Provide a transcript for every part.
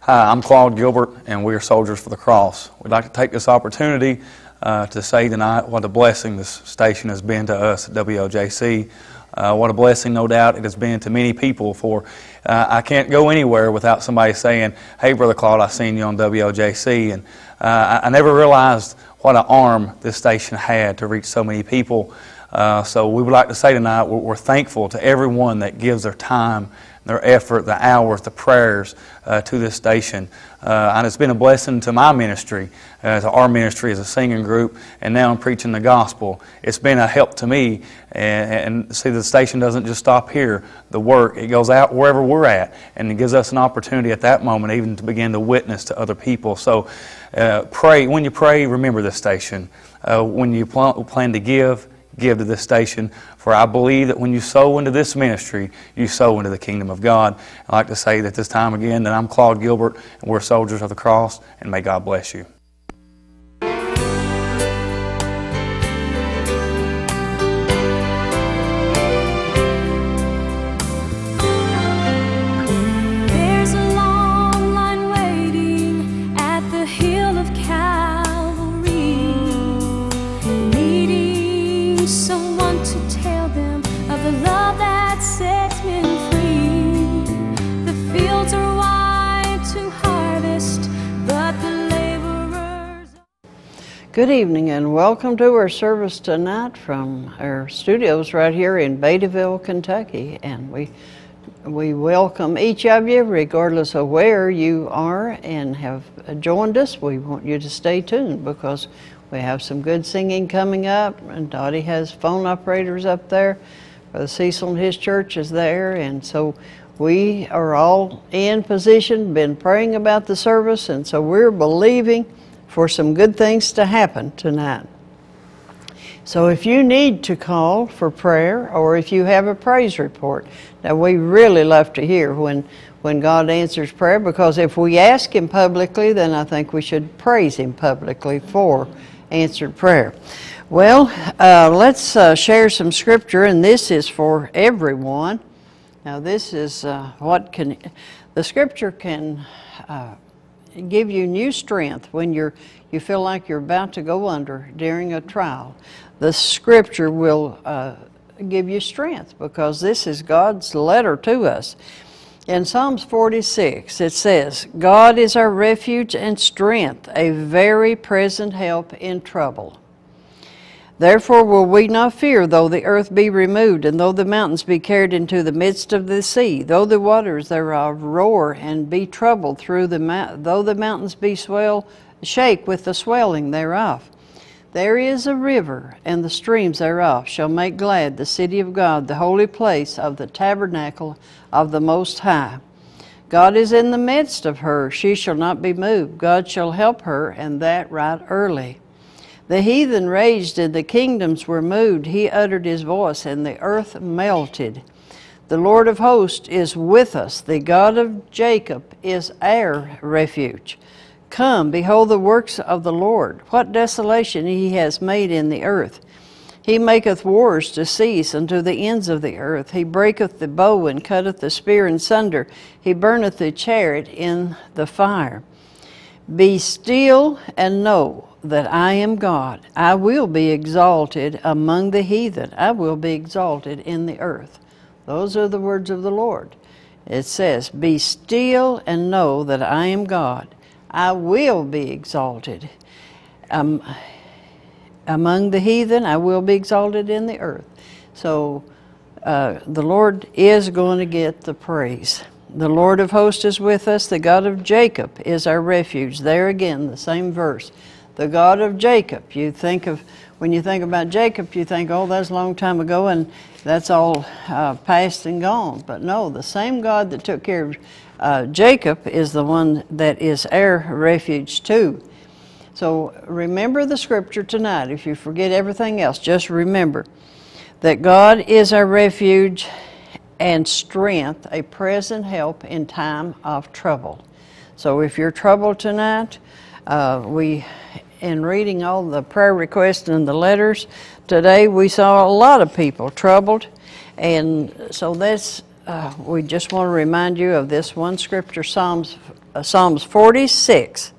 Hi, I'm Claude Gilbert, and we are Soldiers for the Cross. We'd like to take this opportunity uh, to say tonight what a blessing this station has been to us at WLJC. Uh, what a blessing, no doubt, it has been to many people. For uh, I can't go anywhere without somebody saying, "Hey, Brother Claude, I seen you on WLJC," and uh, I, I never realized what an arm this station had to reach so many people. Uh, so we would like to say tonight we're, we're, thankful to everyone that gives their time, their effort, the hours, the prayers uh, to this station. Uh, and it's been a blessing to my ministry, uh, to our ministry as a singing group, and now I'm preaching the gospel. It's been a help to me. And, and see, the station doesn't just stop here. The work, it goes out wherever we're at, and it gives us an opportunity at that moment even to begin to witness to other people. So uh, pray. When you pray, remember this station. Uh, when you pl- plan to give, give to this station. For I believe that when you sow into this ministry, you sow into the kingdom of God. I'd like to say that this time again that I'm Claude Gilbert, and we're soldiers of the cross, and may God bless you. Evening and welcome to our service tonight from our studios right here in Beattyville, Kentucky. And we we welcome each of you, regardless of where you are and have joined us. We want you to stay tuned because we have some good singing coming up. And Dottie has phone operators up there. Brother Cecil and his church is there. And so we are all in position, been praying about the service. And so we're believing for some good things to happen tonight. So if you need to call for prayer or if you have a praise report, now we really love to hear when, when God answers prayer because if we ask Him publicly, then I think we should praise Him publicly for answered prayer. Well, uh, let's uh, share some scripture, and this is for everyone. Now, this is uh, what can the scripture can uh, give you new strength when you're, you feel like you're about to go under during a trial. The scripture will uh, give you strength because this is God's letter to us. In Psalms 46, it says, God is our refuge and strength, a very present help in trouble. Therefore will we not fear, though the earth be removed, and though the mountains be carried into the midst of the sea, though the waters thereof roar and be troubled through the though the mountains be swell, shake with the swelling thereof. There is a river, and the streams thereof shall make glad the city of God, the holy place of the tabernacle of the Most High. God is in the midst of her, she shall not be moved. God shall help her, and that right early. The heathen raged and the kingdoms were moved. He uttered his voice and the earth melted. The Lord of hosts is with us. The God of Jacob is our refuge. Come, behold the works of the Lord. What desolation he has made in the earth. He maketh wars to cease unto the ends of the earth. He breaketh the bow and cutteth the spear in sunder. He burneth the chariot in the fire. Be still and know that I am God. I will be exalted among the heathen. I will be exalted in the earth. Those are the words of the Lord. It says, Be still and know that I am God. I will be exalted um, among the heathen. I will be exalted in the earth. So uh, the Lord is going to get the praise. The Lord of hosts is with us. The God of Jacob is our refuge. There again, the same verse the God of Jacob. You think of, when you think about Jacob, you think, oh, that's a long time ago and that's all uh, past and gone. But no, the same God that took care of uh, Jacob is the one that is our refuge too. So remember the scripture tonight. If you forget everything else, just remember that God is our refuge and strength, a present help in time of trouble. So if you're troubled tonight, uh, we in reading all the prayer requests and the letters today, we saw a lot of people troubled. And so that's uh, we just want to remind you of this one scripture, Psalms, uh, Psalms 46,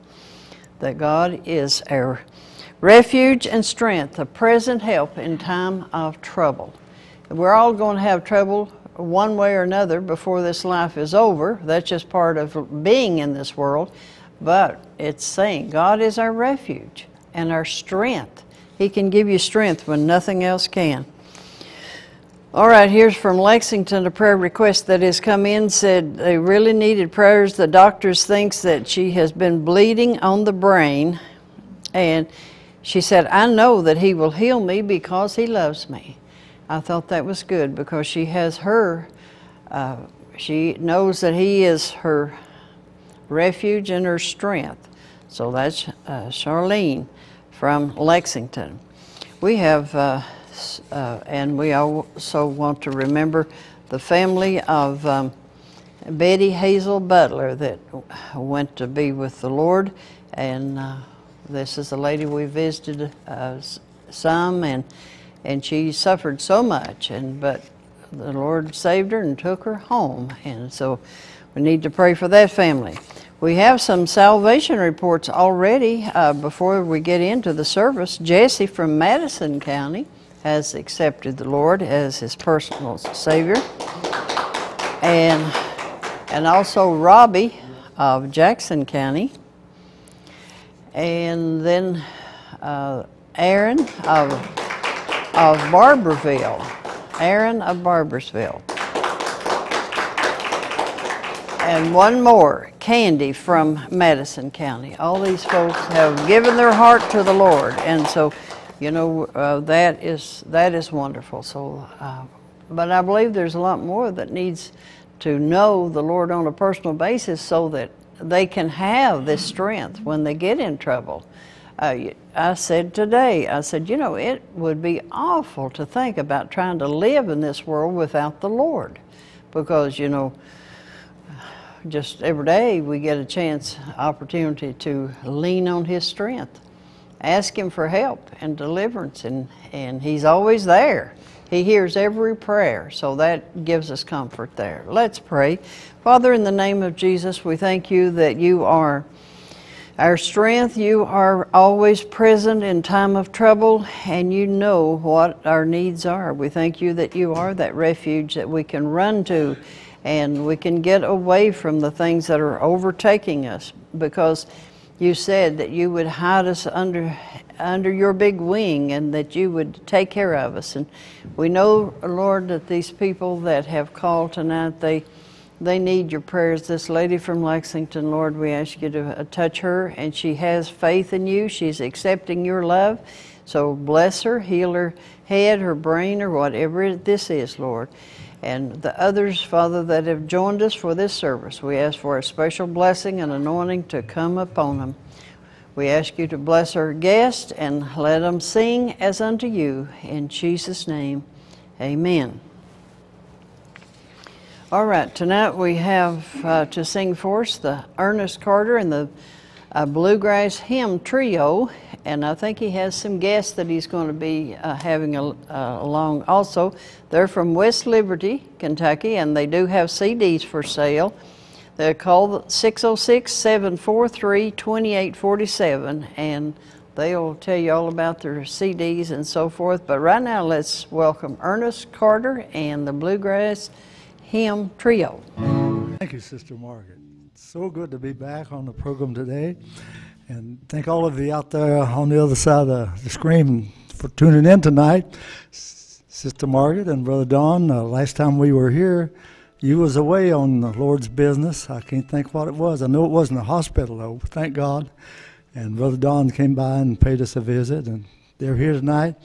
that God is our refuge and strength, a present help in time of trouble. We're all going to have trouble one way or another before this life is over. That's just part of being in this world. But it's saying God is our refuge and our strength. He can give you strength when nothing else can. All right, here's from Lexington a prayer request that has come in said they really needed prayers. The doctors thinks that she has been bleeding on the brain and she said, "I know that he will heal me because he loves me." I thought that was good because she has her uh, she knows that he is her refuge and her strength. So that's uh, Charlene from Lexington. We have, uh, uh, and we also want to remember the family of um, Betty Hazel Butler that went to be with the Lord. And uh, this is a lady we visited uh, some, and, and she suffered so much. And But the Lord saved her and took her home. And so we need to pray for that family. We have some salvation reports already uh, before we get into the service. Jesse from Madison County has accepted the Lord as his personal Savior. And, and also Robbie of Jackson County. And then uh, Aaron of, of Barbourville. Aaron of Barbourville. And one more, Candy from Madison County. All these folks have given their heart to the Lord, and so, you know, uh, that is that is wonderful. So, uh, but I believe there's a lot more that needs to know the Lord on a personal basis, so that they can have this strength when they get in trouble. Uh, I said today, I said, you know, it would be awful to think about trying to live in this world without the Lord, because you know just every day we get a chance, opportunity to lean on His strength, ask Him for help and deliverance, and, and He's always there. He hears every prayer, so that gives us comfort there. Let's pray. Father, in the name of Jesus, we thank you that you are our strength. You are always present in time of trouble, and you know what our needs are. We thank you that you are that refuge that we can run to and we can get away from the things that are overtaking us because you said that you would hide us under under your big wing and that you would take care of us and we know lord that these people that have called tonight they they need your prayers this lady from lexington lord we ask you to uh, touch her and she has faith in you she's accepting your love so bless her heal her head her brain or whatever this is lord and the others, Father, that have joined us for this service. We ask for a special blessing and anointing to come upon them. We ask you to bless our guests and let them sing as unto you. In Jesus' name, amen. All right, tonight we have uh, to sing for us the Ernest Carter and the uh, Bluegrass Hymn Trio, and I think he has some guests that he's going to be uh, having a, uh, along also. They're from West Liberty, Kentucky, and they do have CDs for sale. They're called 606 743 2847, and they'll tell you all about their CDs and so forth. But right now, let's welcome Ernest Carter and the Bluegrass Hymn Trio. Thank you, Sister Margaret. So good to be back on the program today. And thank all of you out there on the other side of the screen for tuning in tonight. Sister Margaret and Brother Don, uh, last time we were here, you was away on the Lord's business. I can't think what it was. I know it wasn't a hospital, though, thank God. And Brother Don came by and paid us a visit, and they're here tonight.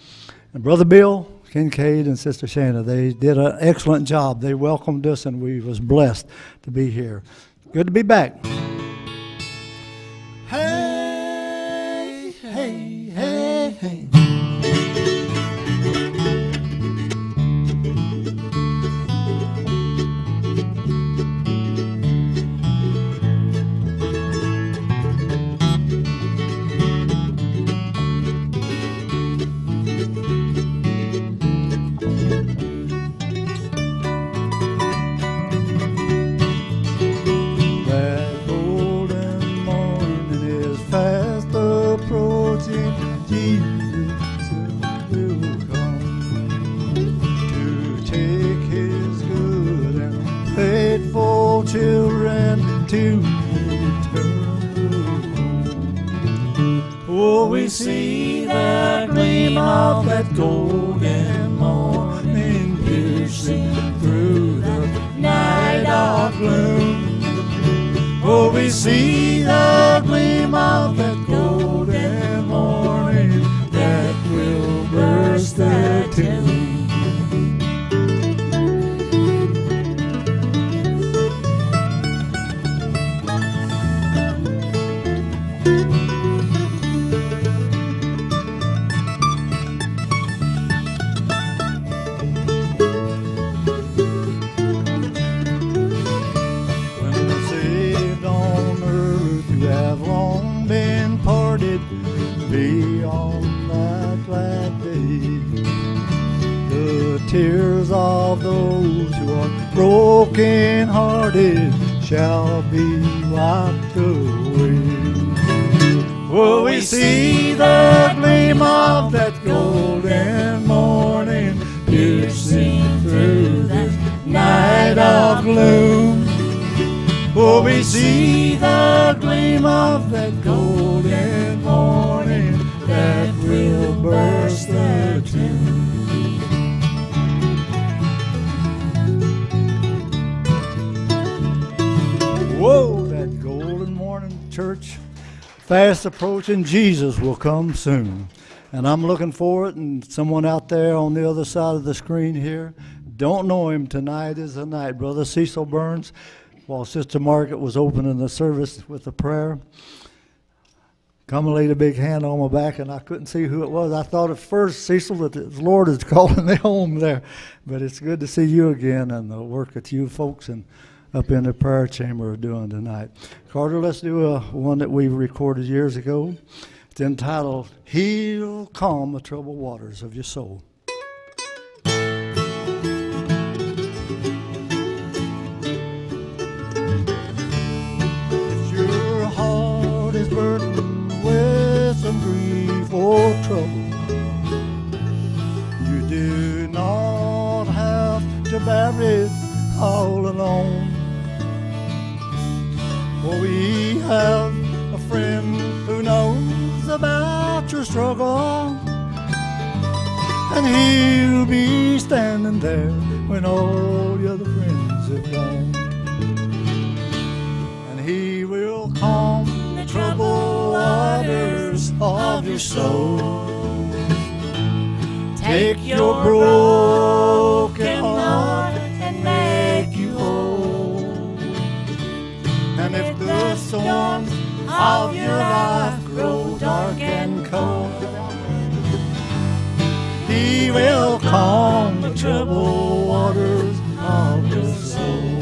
And Brother Bill, Kincaid, and Sister Shanna, they did an excellent job. They welcomed us, and we was blessed to be here. Good to be back. Golden morning piercing through the night of gloom. Oh, we see broken hearted shall be wiped away. Will we see the gleam of that golden morning piercing through the night of gloom? Will we see the gleam of that golden morning that will burst church fast approaching. Jesus will come soon. And I'm looking for it, and someone out there on the other side of the screen here don't know him. Tonight is the night. Brother Cecil Burns, while Sister Margaret was opening the service with a prayer, come and laid a big hand on my back, and I couldn't see who it was. I thought at first, Cecil, that the Lord is calling me home there. But it's good to see you again and the work that you folks and up in the prayer chamber doing tonight. Carter, let's do a one that we recorded years ago. It's entitled He'll Calm the Troubled Waters of Your Soul. If your heart is burdened with some grief or trouble, you do not have to bear it all alone. For we have a friend who knows about your struggle, and he'll be standing there when all your other friends have gone. And he will calm the troubled waters of your soul. Take your broken heart storms of your life grow dark and cold, He will calm the troubled waters of your soul.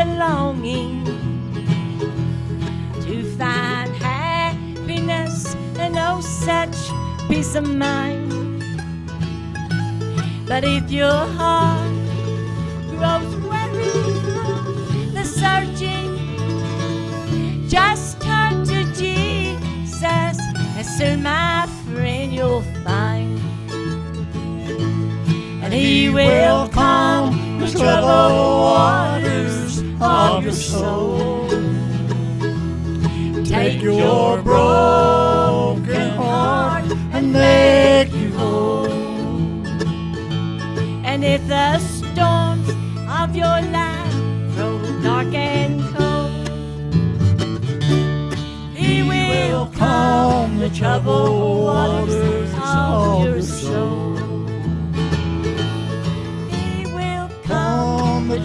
A longing to find happiness and no such peace of mind. But if your heart grows weary from the searching, just turn to Jesus, and soon, my friend, you'll find and he will calm the troubled of your soul. Take your broken heart and make you whole. And if the storms of your life grow dark and cold, he will calm the troubled waters of your soul.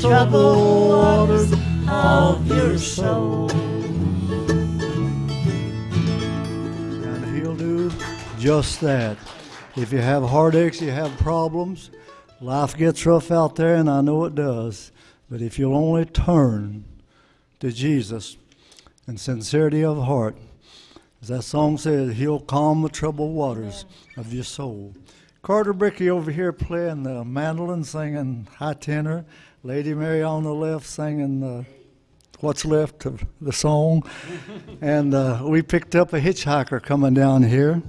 Troubled waters of your soul. And He'll do just that. If you have heartaches, you have problems, life gets rough out there, and I know it does. But if you'll only turn to Jesus in sincerity of heart, as that song says, He'll calm the troubled waters of your soul. Carter Bricky over here playing the mandolin, singing high tenor. Lady Mary on the left singing uh, what's left of the song. and uh, we picked up a hitchhiker coming down here.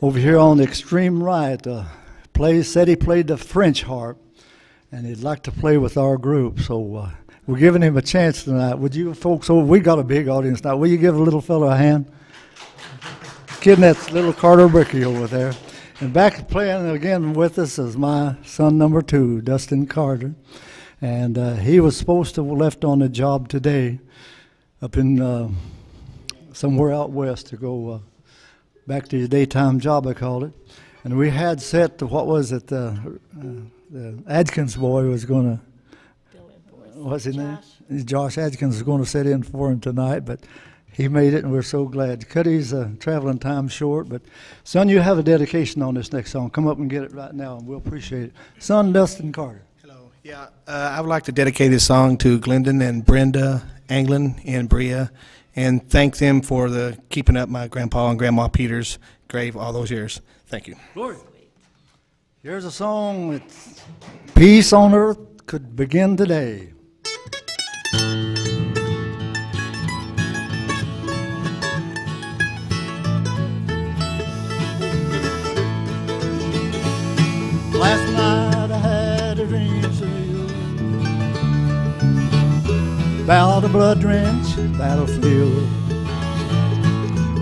Over here on the extreme right, uh, plays, said he played the French harp, and he'd like to play with our group. So uh, we're giving him a chance tonight. Would you folks, oh, we got a big audience now. Will you give a little fellow a hand? Kidding that little Carter Bricky over there. And back playing again with us is my son number two, Dustin Carter. And uh, he was supposed to have left on the job today up in uh, somewhere out west to go uh, back to his daytime job, I called it. And we had set to, what was it, uh, uh, the Adkins boy was going to, what's his name? Josh Adkins was going to sit in for him tonight, but he made it, and we're so glad. Cuddy's uh, traveling time short, but son, you have a dedication on this next song. Come up and get it right now, and we'll appreciate it. Son, Dustin Carter. Hello. Yeah, uh, I would like to dedicate this song to Glendon and Brenda Anglin and Bria, and thank them for the keeping up my grandpa and grandma Peter's grave all those years. Thank you. Glory. Here's a song that peace on earth could begin today. About a blood drenched battlefield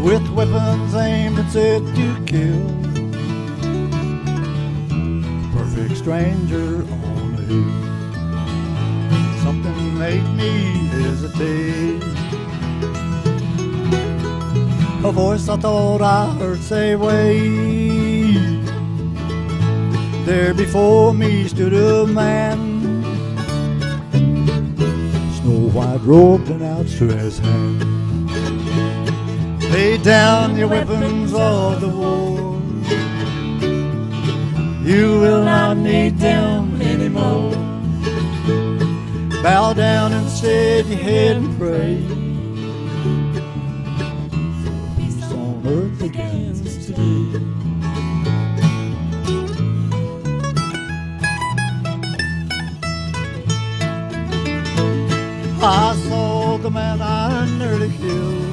with weapons aimed and set to kill. Perfect stranger on the hill. Something made me hesitate. A voice I thought I heard say, wait. There before me stood a man, snow white robed and outstretched hand. Lay down your weapons of the war. You will not need them anymore. Bow down and set your head and pray. I saw the man I nearly killed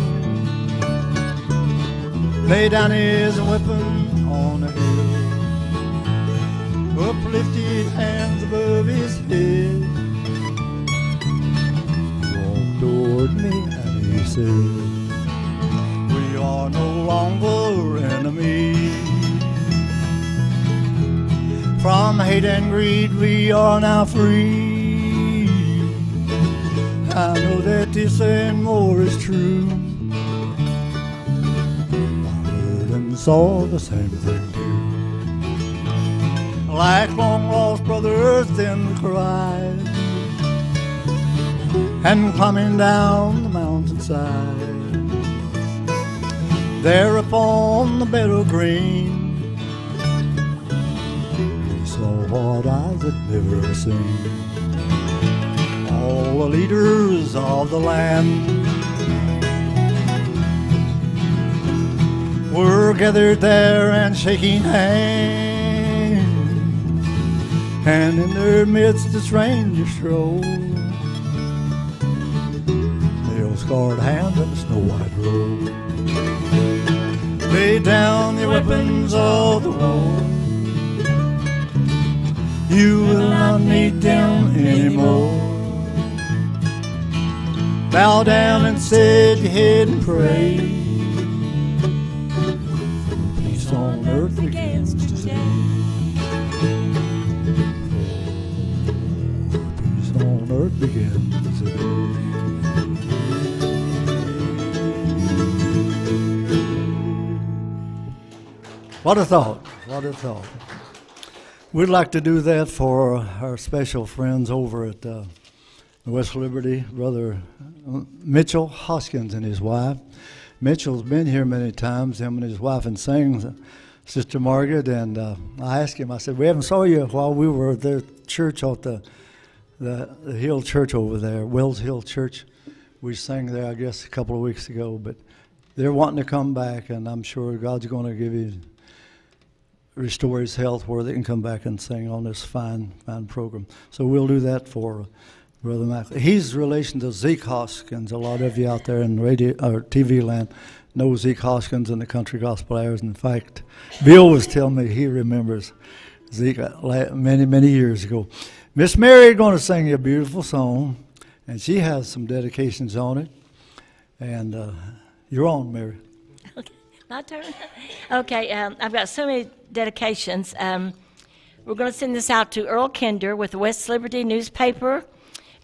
lay down his weapon on a hill, uplifted hands above his head, walked toward me and he said, "We are no longer enemies." From hate and greed, we are now free. I know that this and more is true. I heard and saw the same thing too. Like long lost brothers, then we cried. And climbing down the mountainside, there upon the meadow green, we saw what eyes had never seen all the leaders of the land were gathered there and shaking hands, and in their midst a stranger strode, nail scarred hand and snow white robe. Lay down the weapons of the war. You will not need them anymore. Bow down and set your head and pray. Peace on earth begins today. Peace on earth begins today. What a thought! What a thought! We'd like to do that for our special friends over at uh, West Liberty, Brother Mitchell Hoskins and his wife. Mitchell's been here many times, him and his wife and sang, Sister Margaret, and uh, I asked him, I said, we haven't saw you while we were at the church at the, the, the Hill Church over there, Wells Hill Church. We sang there, I guess, a couple of weeks ago, but they're wanting to come back, and I'm sure God's going to give you restore his health where they can come back and sing on this fine, fine program. So we'll do that for Brother Mac. He's relation to Zeke Hoskins. A lot of you out there in radio or TV land know Zeke Hoskins and the country gospel hours. In fact, Bill was telling me he remembers Zeke many, many years ago. Miss Mary going to sing you a beautiful song, and she has some dedications on it. And uh, you're on, Mary. Okay, my turn. Okay, um, I've got so many dedications. Um, we're going to send this out to Earl Kinder with the West Liberty newspaper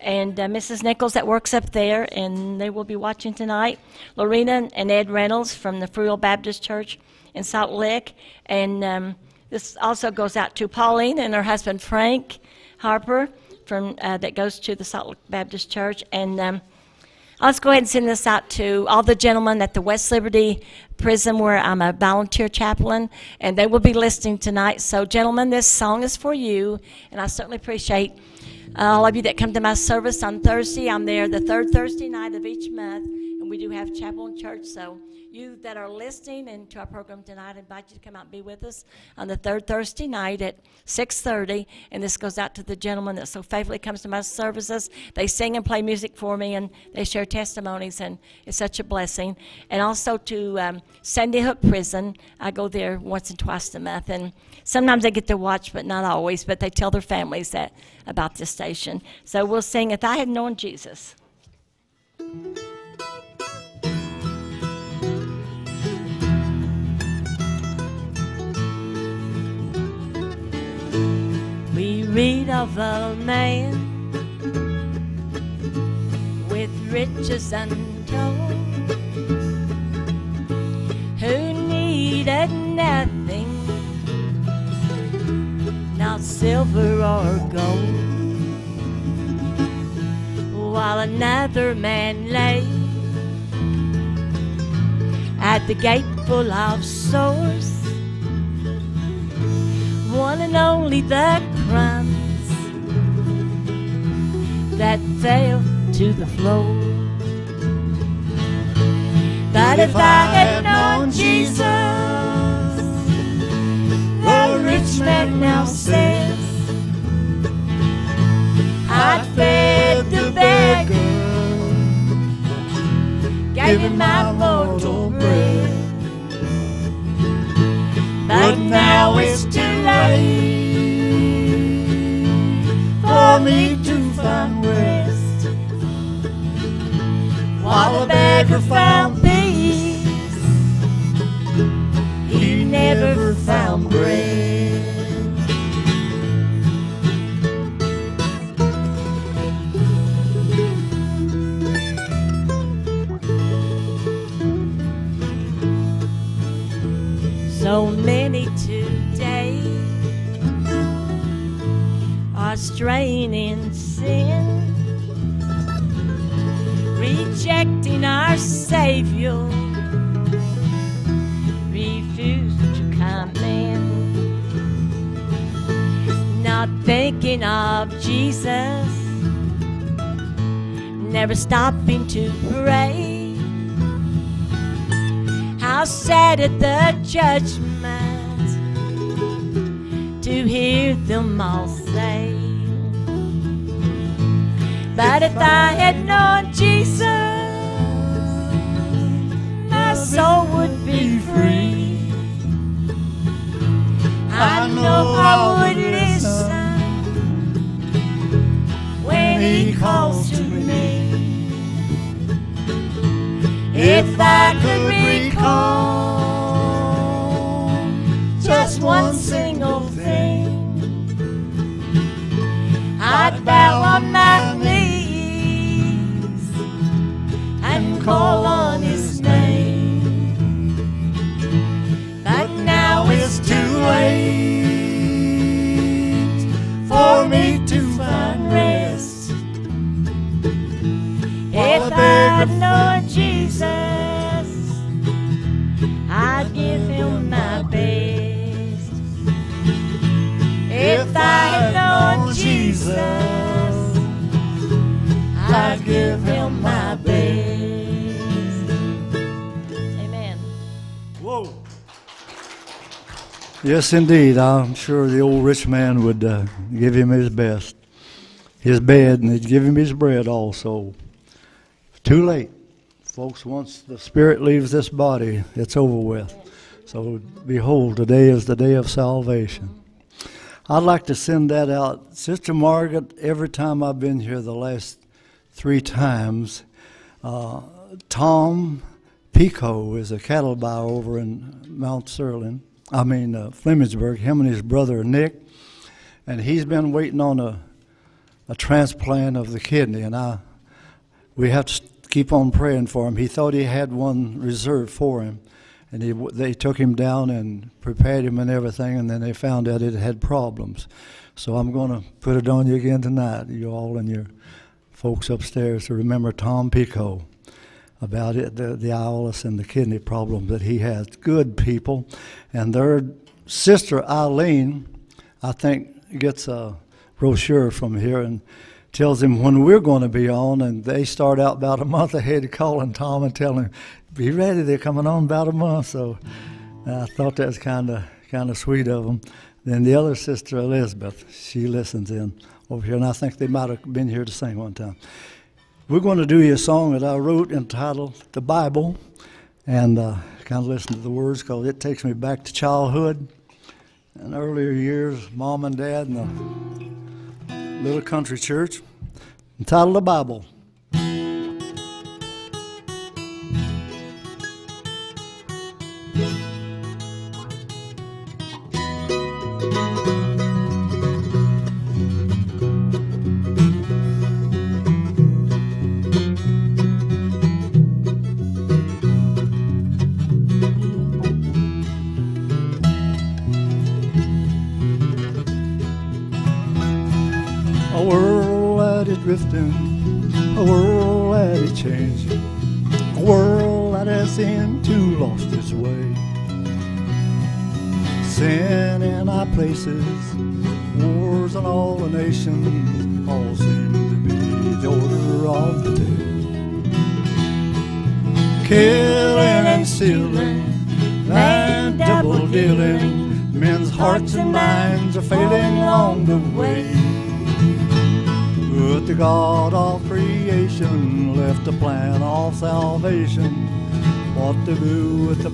and uh, Mrs. Nichols that works up there, and they will be watching tonight. Lorena and Ed Reynolds from the Free Baptist Church in Salt Lick, and um, this also goes out to Pauline and her husband Frank Harper from uh, that goes to the Salt Lick Baptist Church, and um, Let's go ahead and send this out to all the gentlemen at the West Liberty Prison where I'm a volunteer chaplain, and they will be listening tonight. So, gentlemen, this song is for you, and I certainly appreciate Uh, all of you that come to my service on Thursday. I'm there the third Thursday night of each month, and we do have chapel and church. So, you that are listening and to our program tonight, I invite you to come out and be with us on the third Thursday night at 6:30. And this goes out to the gentleman that so faithfully comes to my services. They sing and play music for me, and they share testimonies, and it's such a blessing. And also to um, Sandy Hook Prison, I go there once and twice a month, and sometimes I get to watch, but not always. But they tell their families that about this station. So we'll sing "If I Had Known Jesus." Read of a man with riches untold who needed nothing, not silver or gold, while another man lay at the gate full of sores one and only the crumbs that fell to the floor. But if I had known Jesus, the rich man now says, I'd fed the beggar, gave him my mortal bread. But now it's too late for me to find rest. While the beggar found peace, he never found bread. So in sin, rejecting our Savior, refuse to come in, not thinking of Jesus, never stopping to pray. How sad at the judgment to hear them all But if I had known Jesus, my soul would be free. I know I would listen when He calls to me. If I could recall just one single thing, I'd bow on my knees call on His name. But now it's too late for me to find rest. If I had known Jesus, Yes, indeed. I'm sure the old rich man would uh, give him his best, his bed, and he'd give him his bread also. Too late. Folks, once the spirit leaves this body, it's over with. So, behold, today is the day of salvation. I'd like to send that out. Sister Margaret, every time I've been here the last three times, uh, Tom Pico is a cattle buyer over in Mount Sterling. I mean, uh, Flemingsburg, him and his brother Nick. And he's been waiting on a, a transplant of the kidney. And I, we have to keep on praying for him. He thought he had one reserved for him. And he, they took him down and prepared him and everything, and then they found out it had problems. So I'm going to put it on you again tonight, you all and your folks upstairs, to remember Tom Pico about it, the, the iolus and the kidney problem that he has. Good people. And their sister Eileen, I think, gets a brochure from here and tells him when we're going to be on. And they start out about a month ahead calling Tom and telling him, be ready, they're coming on about a month. So I thought that was kind of kind of sweet of them. Then the other sister, Elizabeth, she listens in over here, and I think they might have been here to sing one time. We're going to do you a song that I wrote entitled "The Bible," and uh, kind of listen to the words because it takes me back to childhood and earlier years, mom and dad, and the little country church. Entitled "The Bible."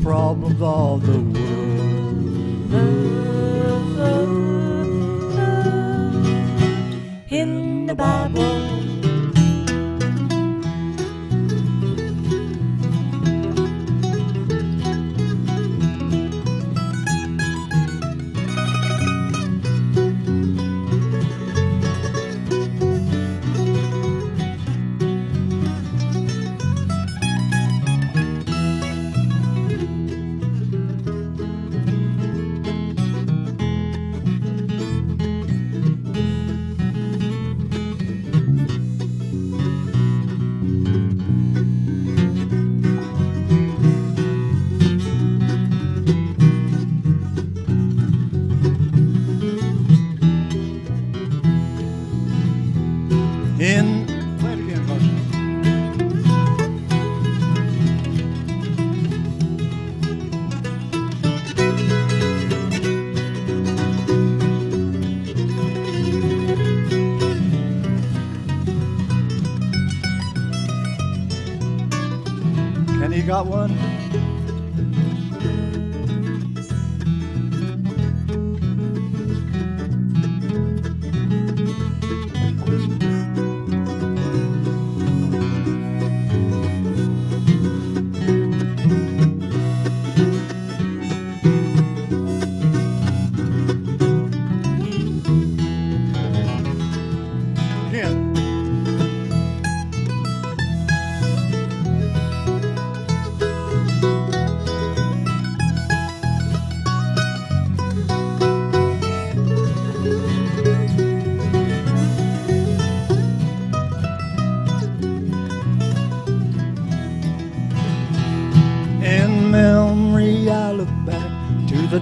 Problems of the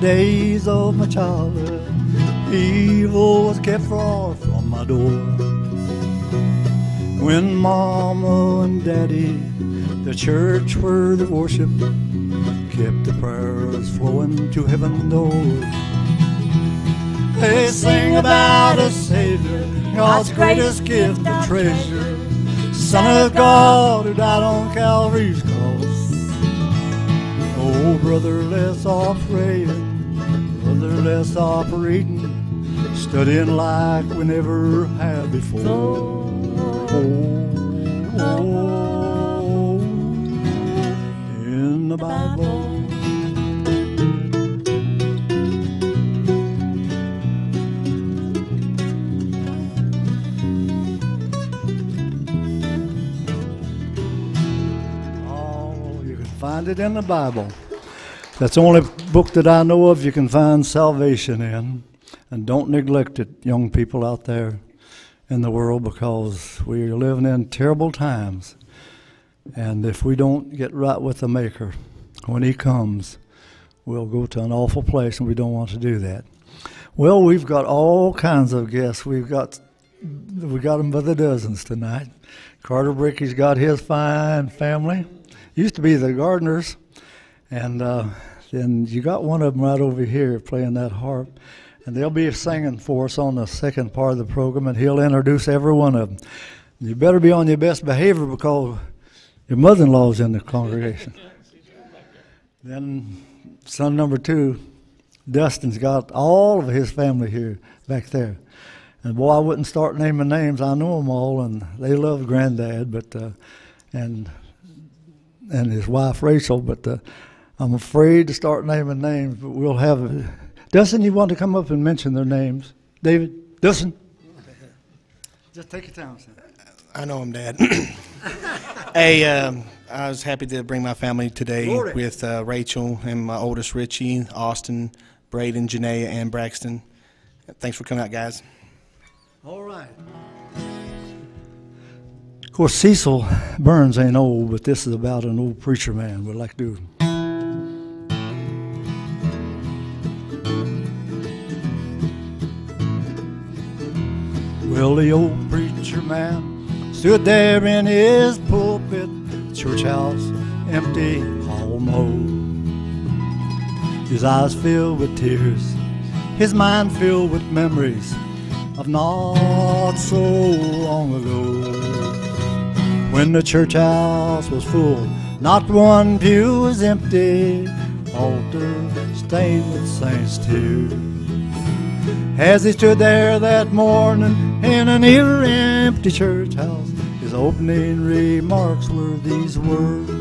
days of my childhood. Evil was kept far from my door. When mama and daddy, the church where they worship, kept the prayers flowing to heaven door. They sing about a Savior, God's greatest gift and treasure, Son of God who died on Calvary's cross. Oh, brother, let's all praying, all reading, studying like we never had before. Oh, oh, in the Bible. Oh, you can find it in the Bible. That's only book that I know of you can find salvation in. And don't neglect it, young people out there in the world, because we're living in terrible times. And if we don't get right with the Maker, when He comes, we'll go to an awful place, and we don't want to do that. Well, we've got all kinds of guests. We've got we got them by the dozens tonight. Carter Bricky's got his fine family. Used to be the Gardners, and uh, then you got one of them right over here playing that harp, and they'll be singing for us on the second part of the program, and he'll introduce every one of them. You better be on your best behavior because your mother-in-law's in the congregation. then son number two, Dustin's got all of his family here back there. And boy, I wouldn't start naming names. I know them all, and they love Granddad, but uh, and and his wife Rachel. But uh, I'm afraid to start naming names. But we'll have. Dustin, you want to come up and mention their names? David, Dustin. Just take your time, son. I know him, Dad. hey, um, I was happy to bring my family today Glory. with uh, Rachel and my oldest Richie, Austin, Braden, Janaea, and Braxton. Thanks for coming out, guys. All right. Of course, Cecil Burns ain't old, but this is about an old preacher man. We'd like to Well, the old preacher man stood there in his pulpit, church house empty, all mowed. His eyes filled with tears, his mind filled with memories of not so long ago. When the church house was full, not one pew was empty, altar stained with saints' tears. As he stood there that morning in a near empty church house, his opening remarks were these words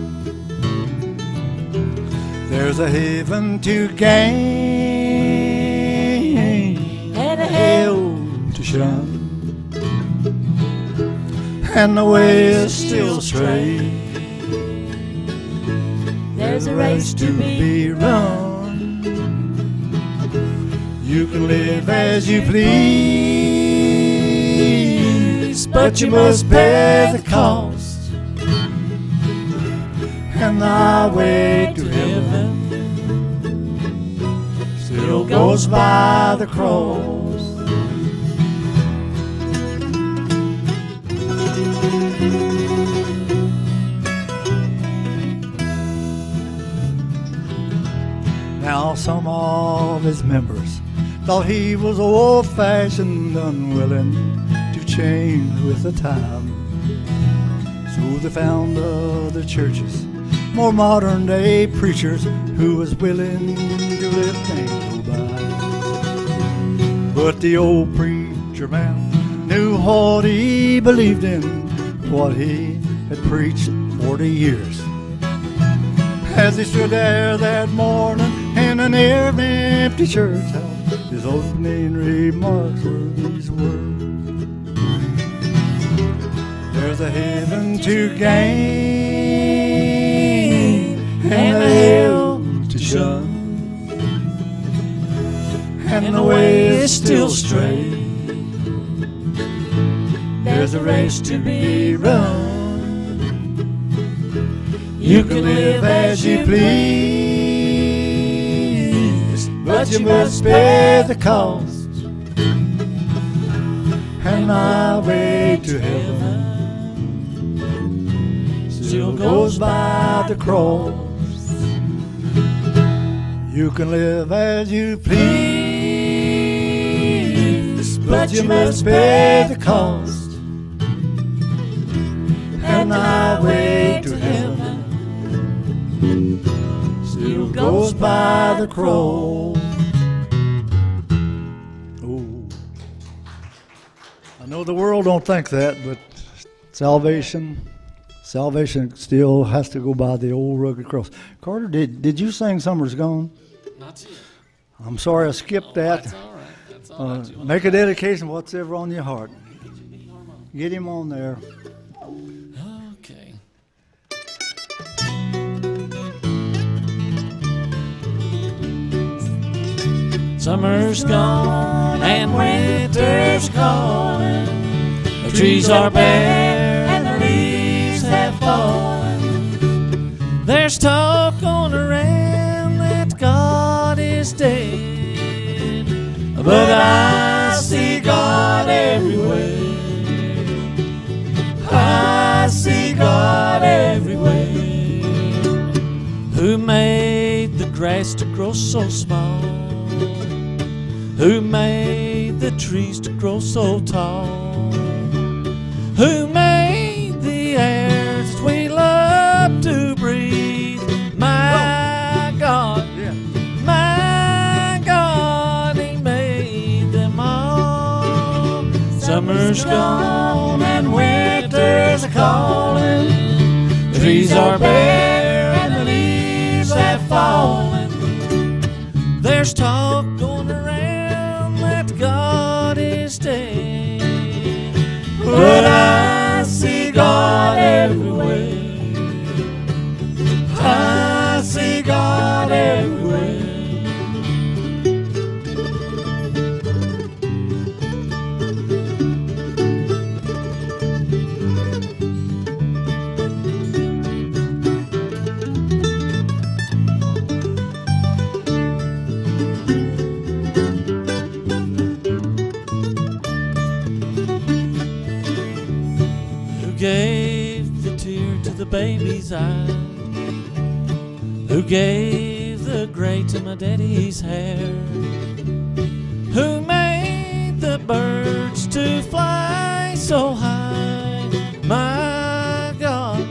There's a heaven to gain And a hell to shun, and the way is still straight. There's a race to be run. You can live as you please, but you must bear the cost. And the highway to heaven still goes by the cross. Now some of his members thought he was old-fashioned, unwilling to change with the time. So they found other churches, more modern-day preachers who was willing to let things go by. But the old preacher man knew what he believed in, what he had preached 40 years. As he stood there that morning in an empty church house, his opening remarks were these words There's a heaven to gain and a hell to shun, and the way is still straight. There's a race to be run. You can live as you please, but you must bear the cost. and my way to heaven still goes by the cross. You can live as you please, but you must pay the cost. And my way to heaven still goes by the cross. Know the world don't think that, but salvation, salvation still has to go by the old rugged cross. Carter, did did you sing "Summer's Gone"? Not yet. I'm sorry I skipped that. That's all right. That's all Uh, right. You wanna- make a dedication, whatever on your heart. Get him on there. Summer's gone and winter's calling. The trees are bare and the leaves have fallen. There's talk going around that God is dead, but I see God everywhere. I see God everywhere. Who made the grass to grow so small? Who made the trees to grow so tall? Who made the air that we love to breathe? My God, my God, He made them all. Summer's gone and winter's a calling. Trees are bare and the leaves have fallen. There's talk going around But I see God eye? Who gave the gray to my daddy's hair? Who made the birds to fly so high? My God,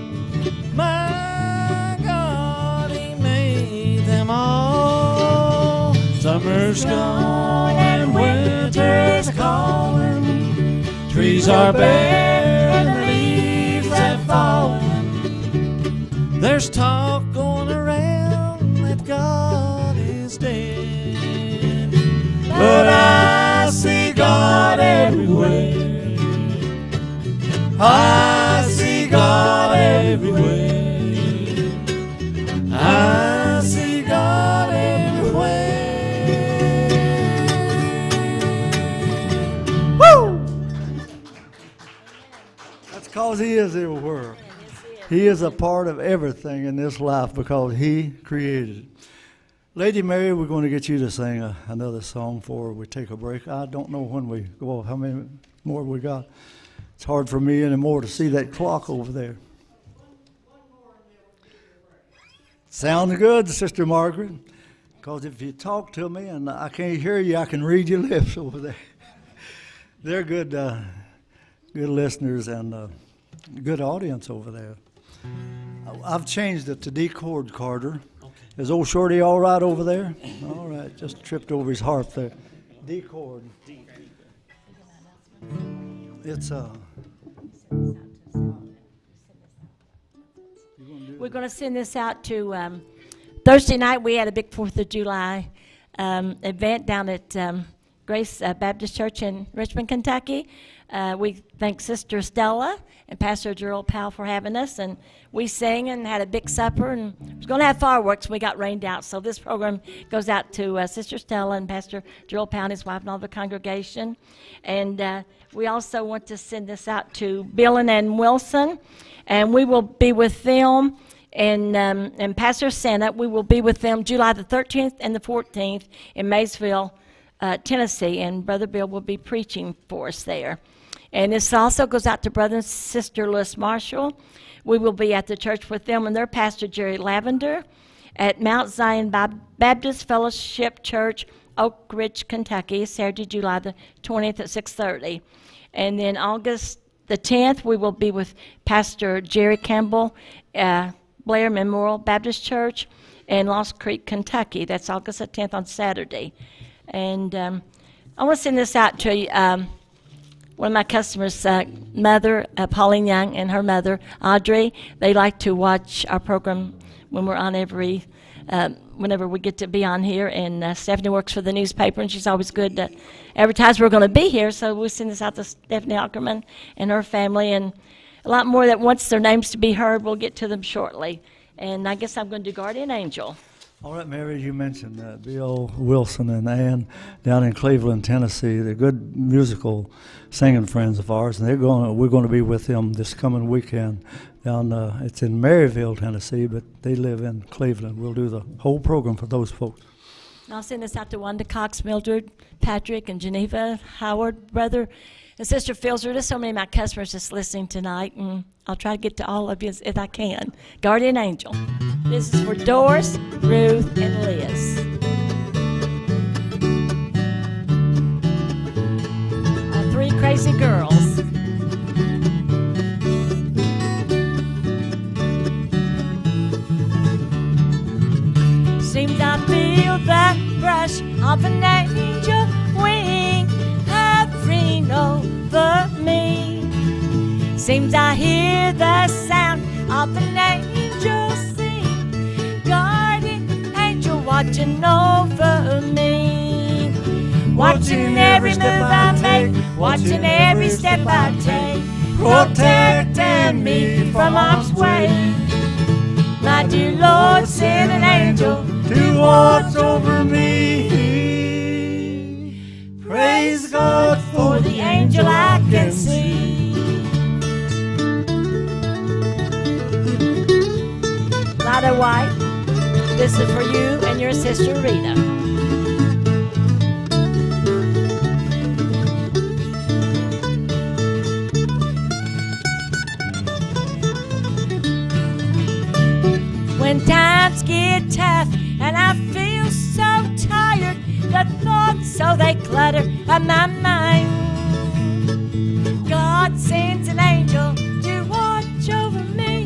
my God, He made them all. Summer's gone and winter's calling. Trees are bare But I see God everywhere. I see God everywhere. I see God everywhere. Woo! That's because He is everywhere. He is a part of everything in this life because He created it. Lady Mary, we're going to get you to sing a, another song before we take a break. I don't know when we go, how many more we got. It's hard for me anymore to see that clock over there. Sounds good, Sister Margaret. Because if you talk to me and I can't hear you, I can read your lips over there. They're good, uh, good listeners and uh, good audience over there. I've changed it to D chord, Carter. Is old Shorty all right over there? All right, just tripped over his harp there. D chord. It's uh. We're going to send this out to um, Thursday night. We had a big Fourth of July um, event down at um, Grace uh, Baptist Church in Richmond, Kentucky. Uh, we thank Sister Stella and Pastor Gerald Powell for having us, and we sang and had a big supper, and was going to have fireworks. We got rained out, so this program goes out to uh, Sister Stella and Pastor Gerald Powell and his wife and all the congregation, and uh, we also want to send this out to Bill and Ann Wilson, and we will be with them and um, and Pastor Senate. We will be with them July the 13th and the 14th in Maysville, uh, Tennessee, and Brother Bill will be preaching for us there. And this also goes out to brother and sister Lewis Marshall. We will be at the church with them and their pastor Jerry Lavender at Mount Zion Baptist Fellowship Church, Oak Ridge, Kentucky, Saturday, July the 20th at 6:30. And then August the 10th, we will be with Pastor Jerry Campbell, uh, Blair Memorial Baptist Church in Lost Creek, Kentucky. That's August the 10th on Saturday. And um, I want to send this out to um, one of my customers' uh, mother, uh, Pauline Young, and her mother, Audrey. They like to watch our program when we're on every, uh, whenever we get to be on here. And uh, Stephanie works for the newspaper, and she's always good to advertise we're going to be here. So we send this out to Stephanie Ackerman and her family, and a lot more that wants their names to be heard. We'll get to them shortly. And I guess I'm going to do Guardian Angel. All right, Mary, you mentioned uh, Bill Wilson and Ann down in Cleveland, Tennessee. They're good musical singing friends of ours, and they're going. We're going to be with them this coming weekend. Down, uh, it's in Maryville, Tennessee, but they live in Cleveland. We'll do the whole program for those folks. I'll send this out to Wanda Cox, Mildred, Patrick, and Geneva Howard, brother and Sister Fields, there are just so many of my customers just listening tonight, and I'll try to get to all of you if I can. Guardian Angel. This is for Doris, Ruth, and Liz. Our three crazy girls. Seems I feel that brush of an angel over me. Seems I hear the sound of an angel sing, guardian angel watching over me. Watching every move I make, watching every step I take, protecting me from harm's way. My dear Lord, send an angel to watch over me. Praise God for the angel I can see. Lada White, this is for you and your sister Rita. When times get tough and I feel so thoughts so they clutter in my mind. God sends an angel to watch over me,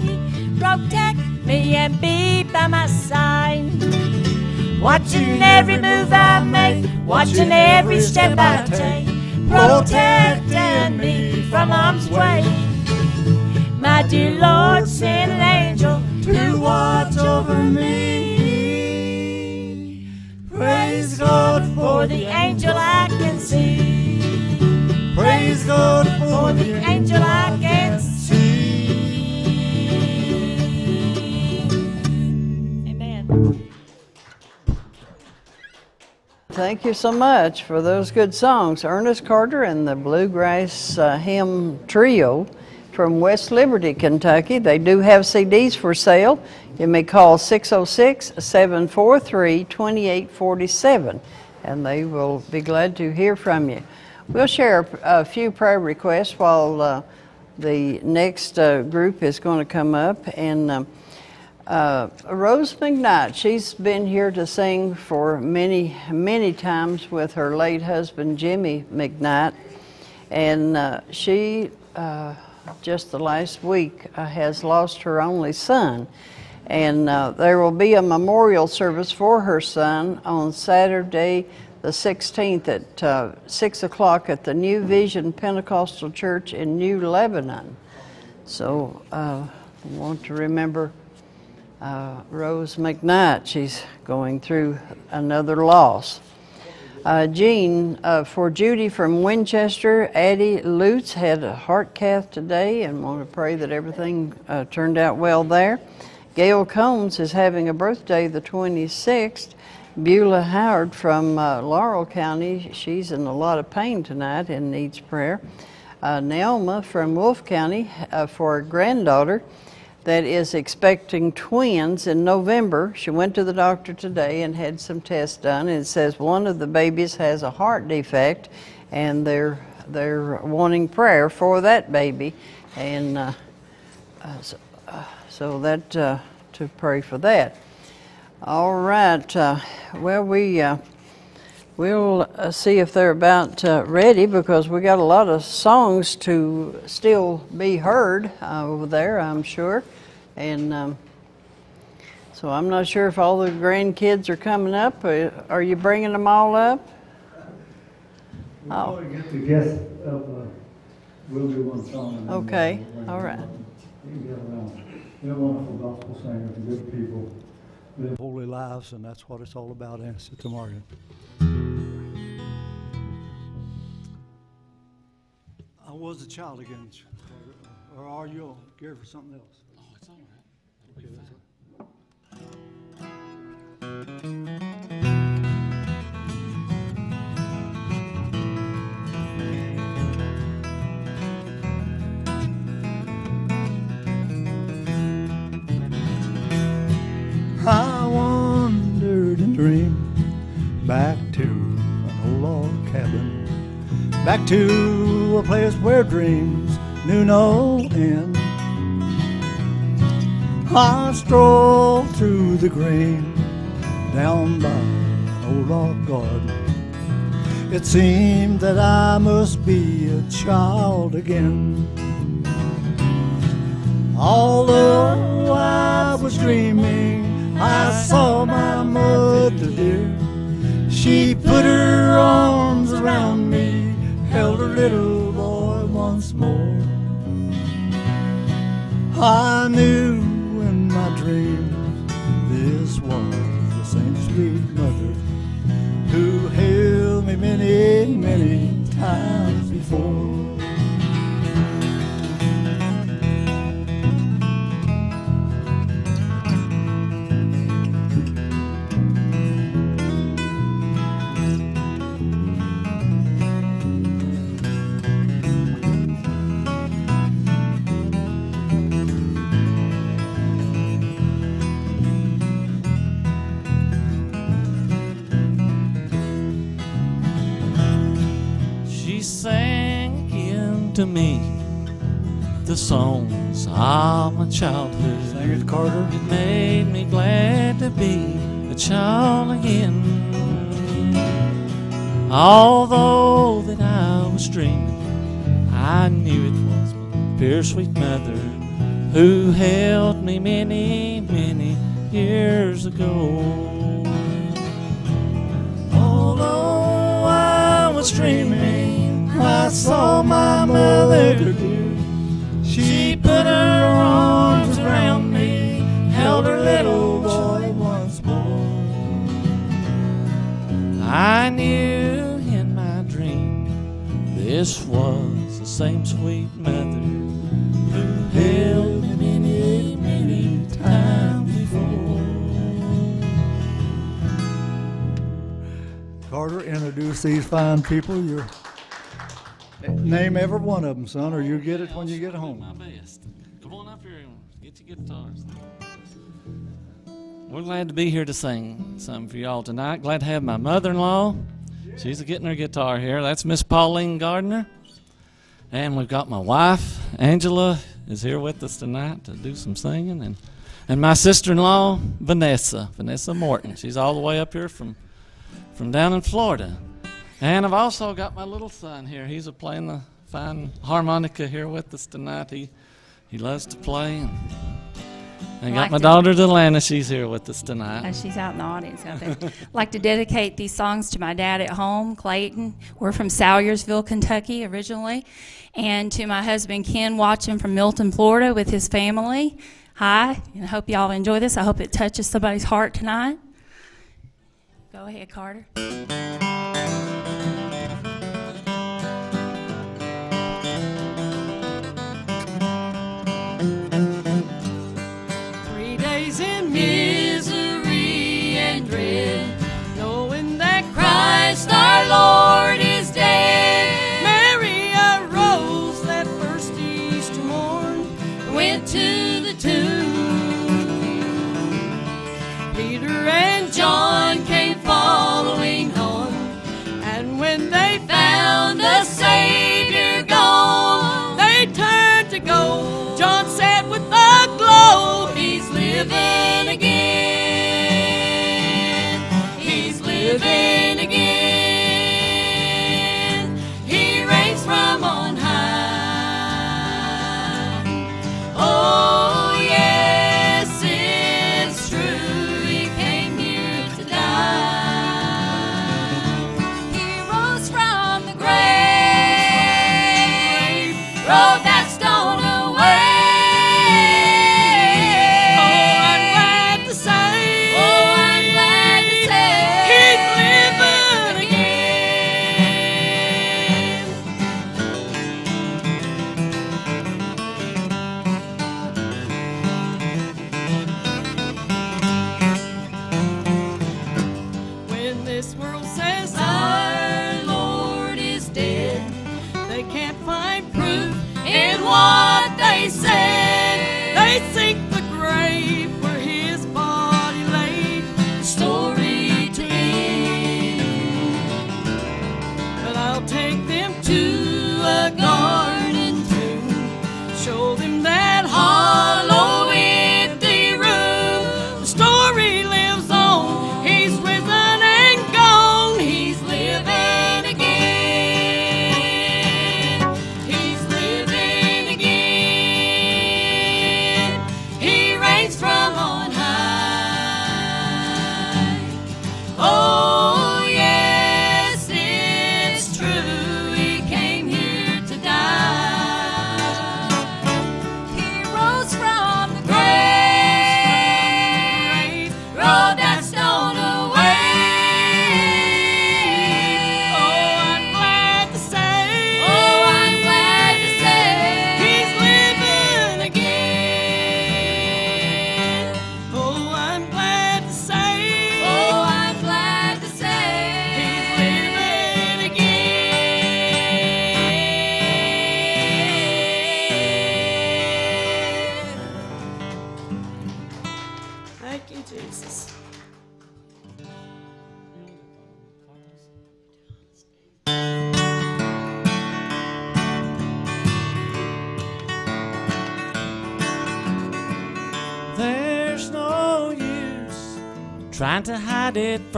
protect me, and be by my side. Watching every move I make, watching every step I take, protecting me from harm's way. My dear Lord, send an angel to watch over me. Praise God for the angel I can see. Praise God For the angel I can see. Amen. Thank you so much for those good songs. Ernest Carter and the Bluegrass uh, Hymn Trio from West Liberty, Kentucky. They do have CDs for sale. You may call 606 743 2847 and they will be glad to hear from you. We'll share a, a few prayer requests while uh, the next uh, group is going to come up. And um, uh, Rose McKnight, she's been here to sing for many, many times with her late husband, Jimmy McKnight. And uh, she, uh, just the last week, uh, has lost her only son. And uh, there will be a memorial service for her son on Saturday, the 16th at uh, 6 o'clock at the New Vision Pentecostal Church in New Lebanon. So uh, want to remember uh, Rose McKnight. She's going through another loss. Uh, Jean, uh, for Judy from Winchester, Addie Lutz had a heart cath today and want to pray that everything uh, turned out well there. Gail Combs is having a birthday the 26th. Beulah Howard from uh, Laurel County, she's in a lot of pain tonight and needs prayer. Uh, Naoma from Wolfe County uh, for a granddaughter that is expecting twins in November. She went to the doctor today and had some tests done, and it says one of the babies has a heart defect, and they're they're wanting prayer for that baby, and uh, uh, so, so that uh, to pray for that. All right. Uh, well, we uh, we'll uh, see if they're about uh, ready because we got a lot of songs to still be heard uh, over there. I'm sure, and. Um, so I'm not sure if all the grandkids are coming up. Are you bringing them all up? We'll Oh. get the guests up, uh, we'll do one song. Okay, all right. up. You can get around. They're wonderful gospel singers and good people, live holy lives, and that's what it's all about, and Sister Margaret. I was a child again, or are you, Gary, for something else? Oh, it's all right. Back to a place where dreams knew no end. I strolled through the green down by an old log garden. It seemed that I must be a child again. Although I was dreaming, I saw my mother dear. She put her arms around me, held her little boy once more. I knew in my dreams this was the same sweet mother who held me many, many times before. To me the songs of my childhood. Sing it, Carter. It made me glad to be a child again. Although that I was dreaming, I knew it was my dear sweet mother who held me many, many years ago. Although I was dreaming, I saw my mother. She put her arms around me, held her little boy once more. I knew in my dream this was the same sweet mother who held me many, many times before. Carter, introduce these fine people. Your name every one of them, son, or you'll get it when you get home. My best. Come on up here and get your guitars. We're glad to be here to sing something for y'all tonight. Glad to have my mother-in-law. She's getting her guitar here. That's Miss Pauline Gardner. And we've got my wife, Angela, is here with us tonight to do some singing. And, and my sister-in-law, Vanessa, Vanessa Morton. She's all the way up here from, from down in Florida. And I've also got my little son here. He's a playing the fine harmonica here with us tonight. He he loves to play. And I got my to- daughter Delana. She's here with us tonight. Uh, she's out in the audience there. like to dedicate these songs to my dad at home, Clayton. We're from Salyersville, Kentucky originally. And to my husband, Ken, watching from Milton, Florida with his family. Hi, and I hope y'all enjoy this. I hope it touches somebody's heart tonight. Go ahead, Carter. holding back.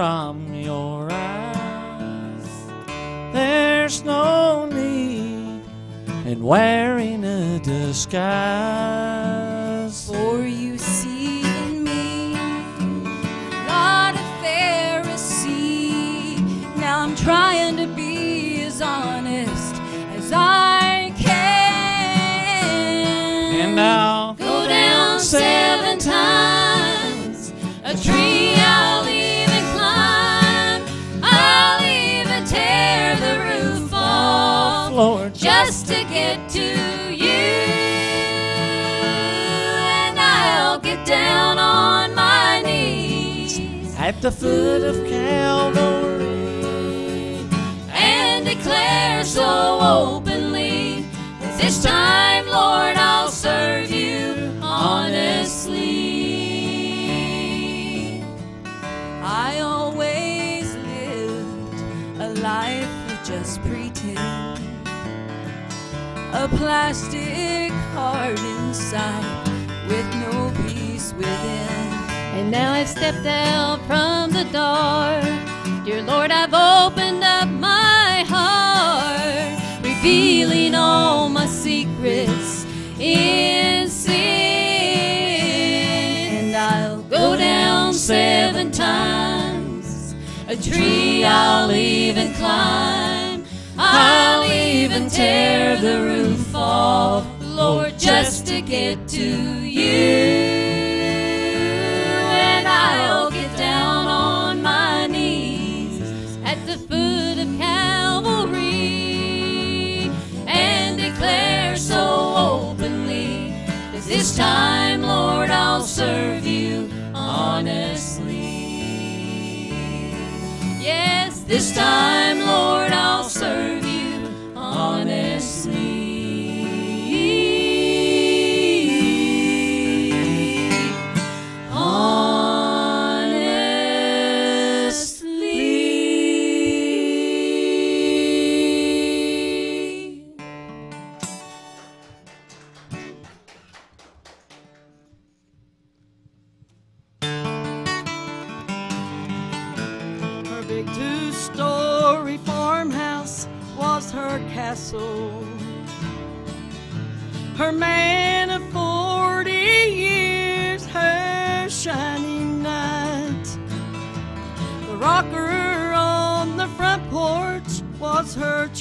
From the foot of Calvary. and declare so openly that this time, Lord, I'll serve you honestly. I always lived a life of just pretend, a plastic heart inside And now I've stepped out from the door. Dear Lord, I've opened up my heart, revealing all my secrets in sin. And I'll go down seven times, a tree I'll even climb. I'll even tear the roof off, Lord, just to get to you. This time, Lord, I'll serve you honestly. Yes, this time, Lord, I'll serve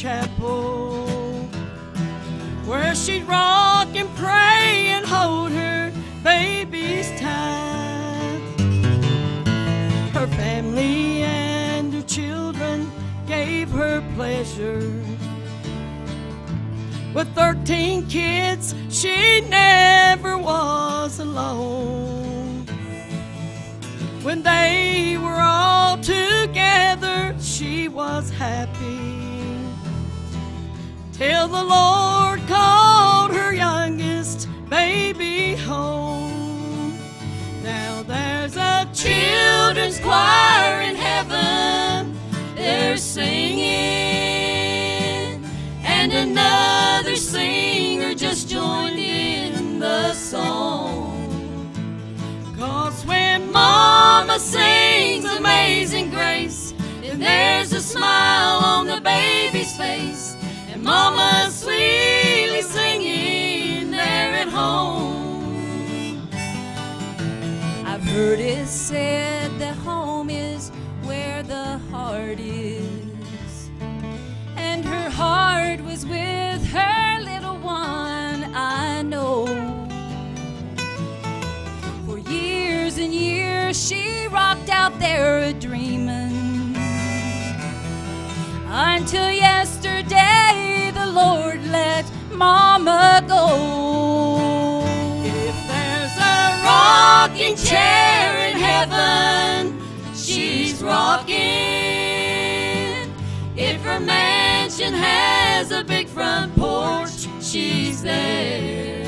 chapel. Where she'd rock and pray and hold her babies tight. Her family and her children gave her pleasure. With 13 kids, she never was alone. When they were all together, she was happy. Till the Lord called her youngest baby home. Now there's a children's choir in heaven. They're singing, and another singer just joined in the song. Cause when Mama sings, Amazing Grace, and there's a smile on the baby's face, Mama's sweetly singing there at home. I've heard it said that home is where the heart is. And her heart was with her little one, I know. For years and years she rocked out there a dreaming. Until yesterday Lord let Mama go. If there's a rocking chair in heaven, she's rocking. If her mansion has a big front porch, she's there.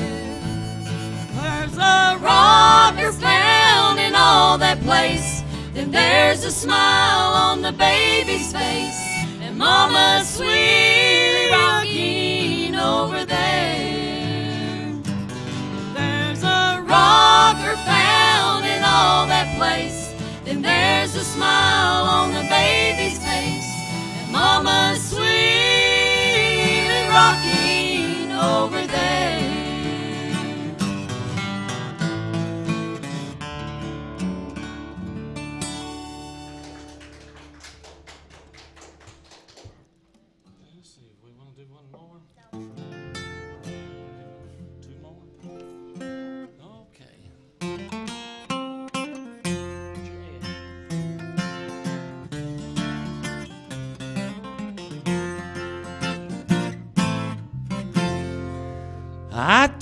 There's a rocker found in all that place. Then there's a smile on the baby's face, Mama's sweetly rocking over there. There's a rocker found in all that place. Then there's a smile on the baby's face, and Mama's sweetly rocking over there.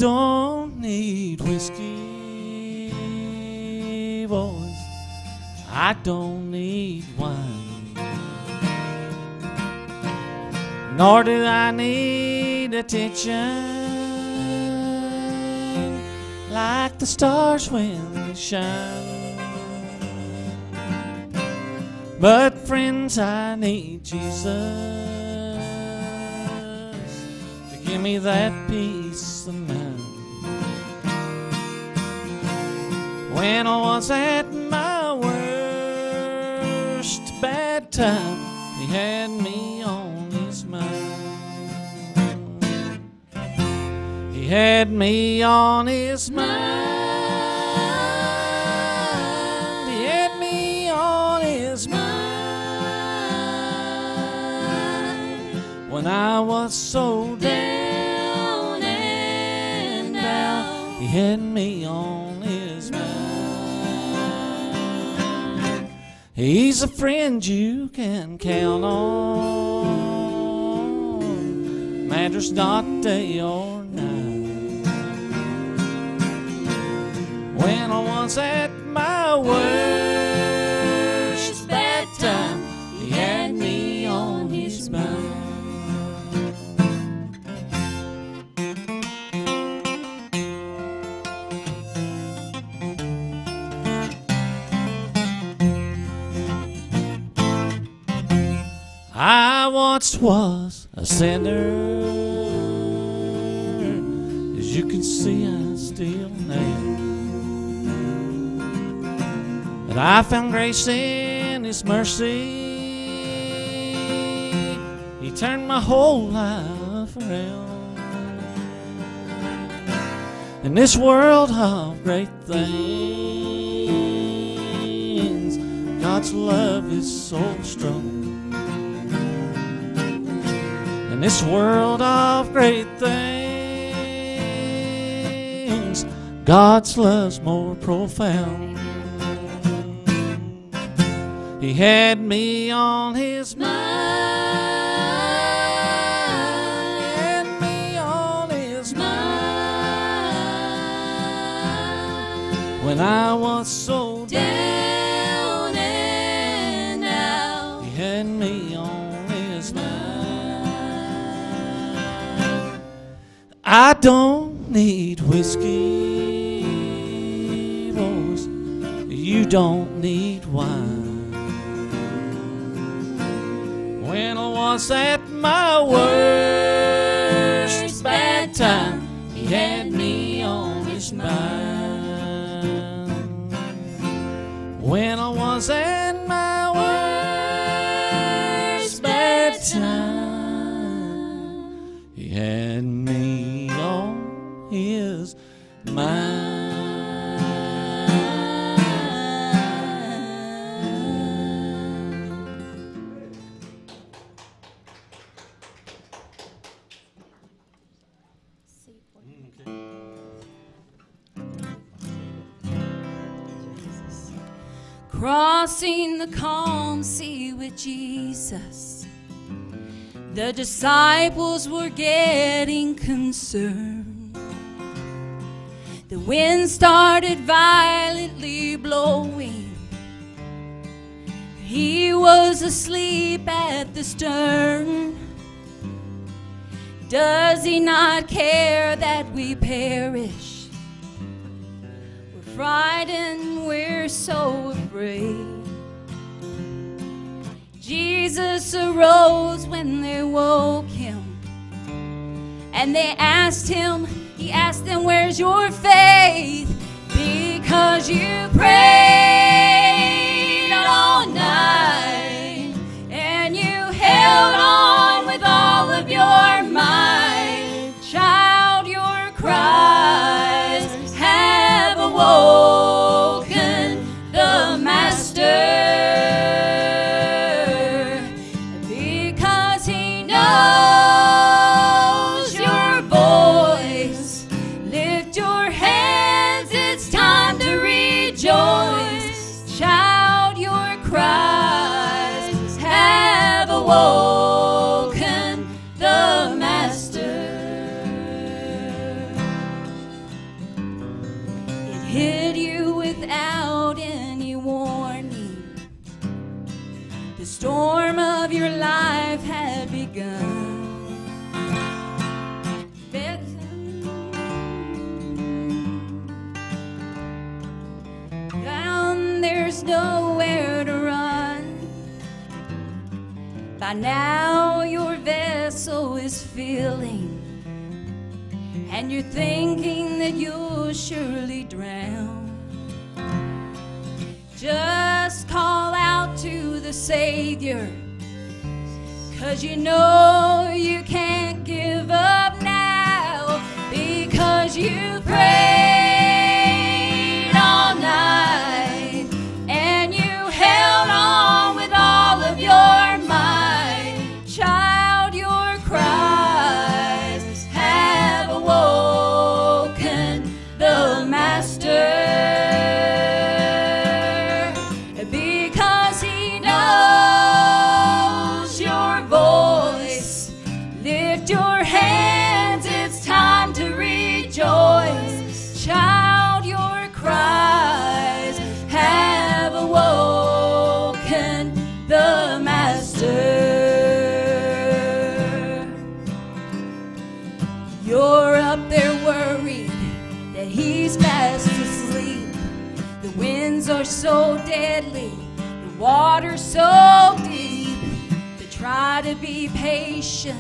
Don't need whiskey, boys. I don't need wine. Nor do I need attention like the stars when they shine. But, friends, I need Jesus to give me that peace When I was at my worst bad time, He had me on His mind. He had me on His mind. He had me on His mind when I was so down and out. He had me on His mind. He's a friend you can count on. Matters not day or night. When I was at my worst I once was a sinner. As you can see, I still am. But I found grace in His mercy. He turned my whole life around. In this world of great things, God's love is so strong. In this world of great things, God's love's more profound. He had me on his mind. Had me on his mind. When I was so I don't need whiskey, boys. You don't need wine. When I was at my worst bad time, he had me on his mind. When I was at crossing the calm sea with Jesus. The disciples were getting concerned. The wind started violently blowing. He was asleep at the stern. Does he not care that we perish? We're frightened, we're so afraid. Jesus arose when they woke him. And they asked him, he asked them, Where's your faith? Because you prayed all night and you held on with all of your cause you know so deep. To try to be patient,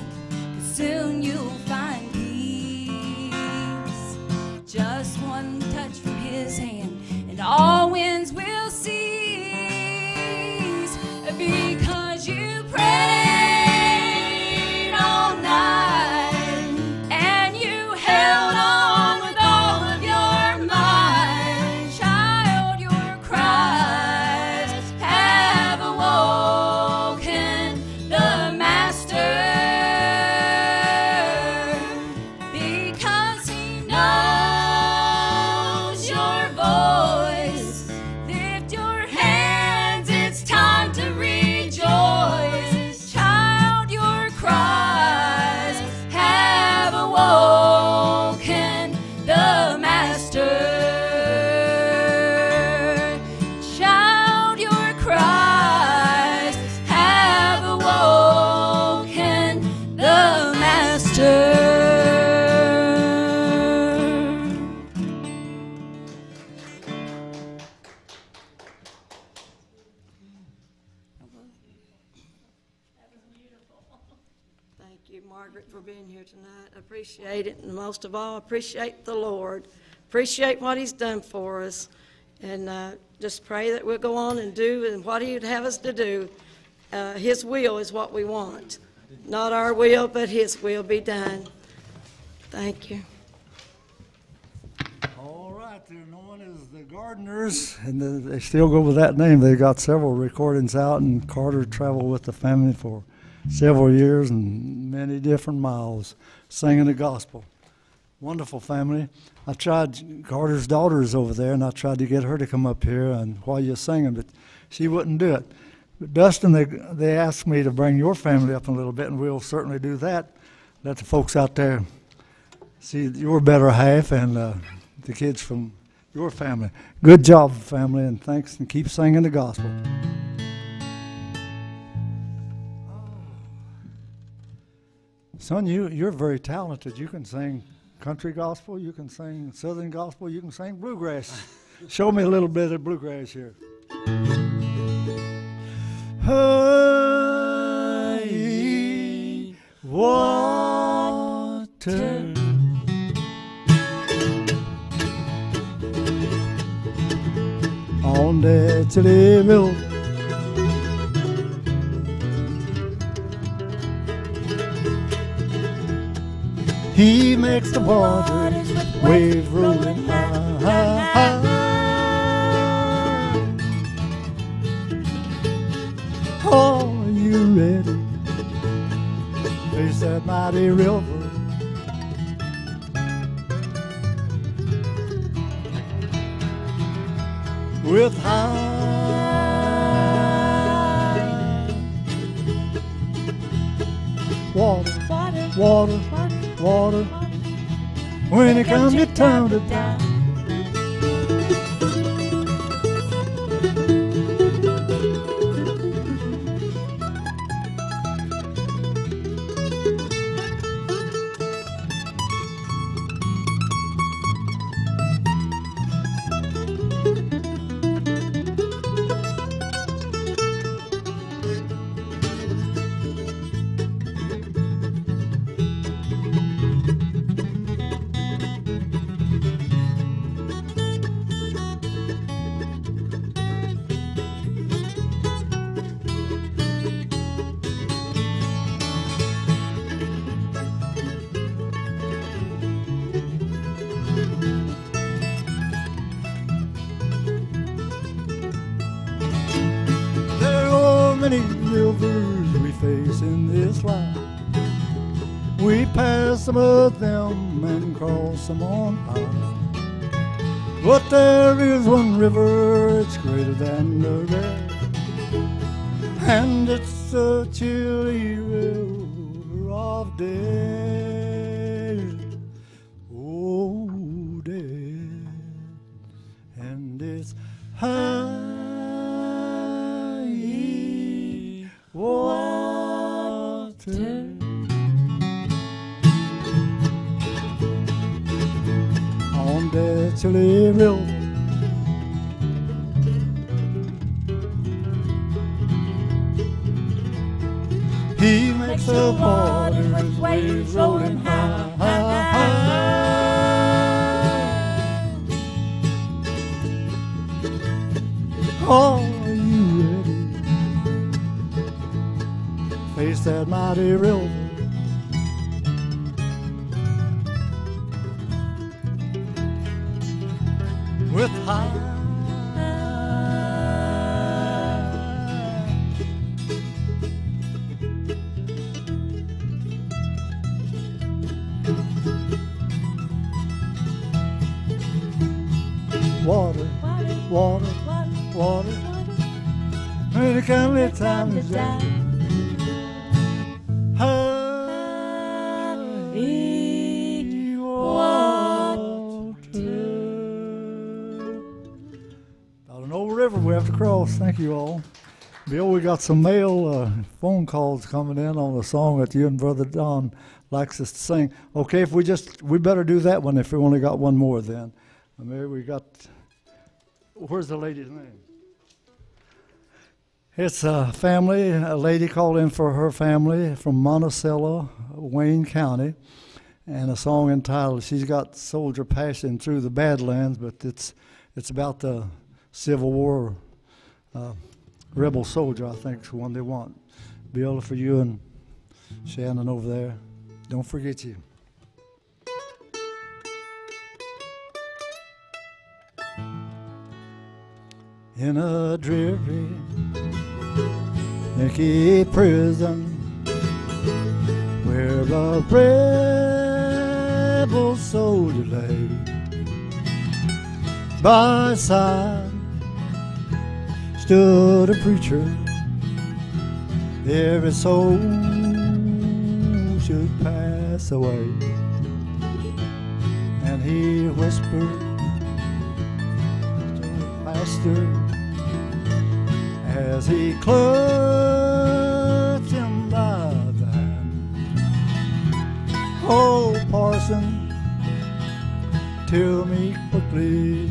most of all, appreciate the Lord. Appreciate what He's done for us, and uh, just pray that we'll go on and do and what He'd have us to do. Uh, His will is what we want. Not our will, but His will be done. Thank you. All right, they're known as the Gardners, and they- they still go with that name. They've got several recordings out, and Carter traveled with the family for several years and many different miles, singing the gospel. Wonderful family. I tried Carter's daughter's over there, and I tried to get her to come up here and while you're singing, but she wouldn't do it. But Dustin, they they asked me to bring your family up a little bit, and we'll certainly do that. Let the folks out there see your better half and uh, the kids from your family. Good job, family, and thanks, and keep singing the gospel. Son, you, you're very talented. You can sing country gospel, you can sing southern gospel, you can sing bluegrass. Show me a little bit of bluegrass here. Hey, water. On that chilly He makes the waters waves rolling high. Are you ready? Face that mighty river. With high water, water, water. Water when it comes to time to die. Some of them and cross them on high. But there is one river, it's greater than the rest. And it's the chilly river of death. Thank you all. Bill, we got some mail uh, phone calls coming in on the song that you and Brother Don likes us to sing. Okay, if we just, we better do that one if we only got one more then. Uh, Maybe we got, where's the lady's name? It's a family, a lady called in for her family from Monticello, Wayne County, and a song entitled "She's Got Soldier Passing Through the Badlands," but it's it's about the Civil War uh, rebel soldier. I think is the one they want. Be Bill, for you and Shannon over there, don't forget you. In a dreary Yankee prison where a rebel soldier lay by side stood a preacher. Every soul should pass away. And he whispered to the pastor as he clutched him by the hand. Oh parson tell me quickly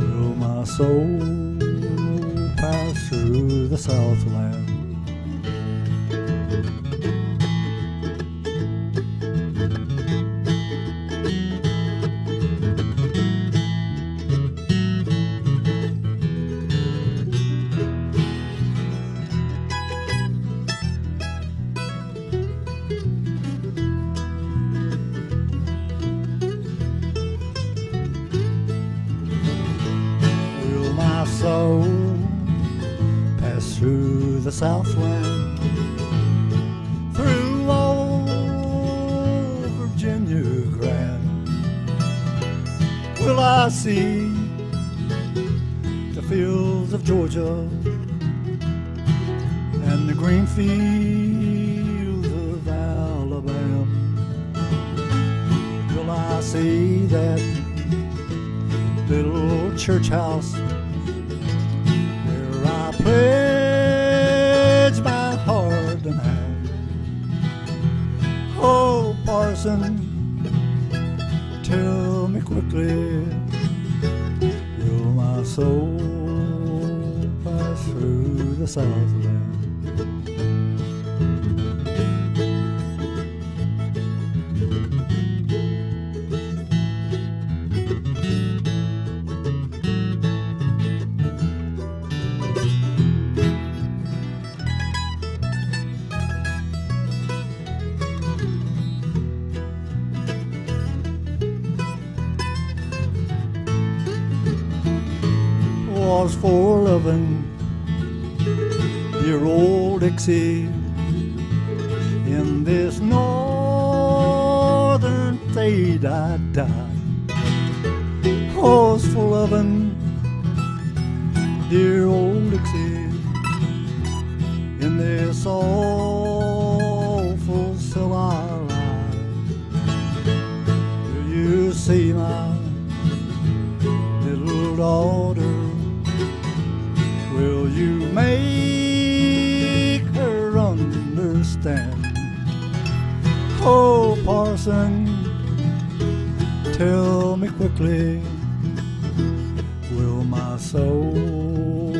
will my soul through the southland northern state I died. Was for loving dear old Dixie in this awful cell I. Do you see my little daughter? Will you make her understand? Oh, parson, tell me quickly, will my soul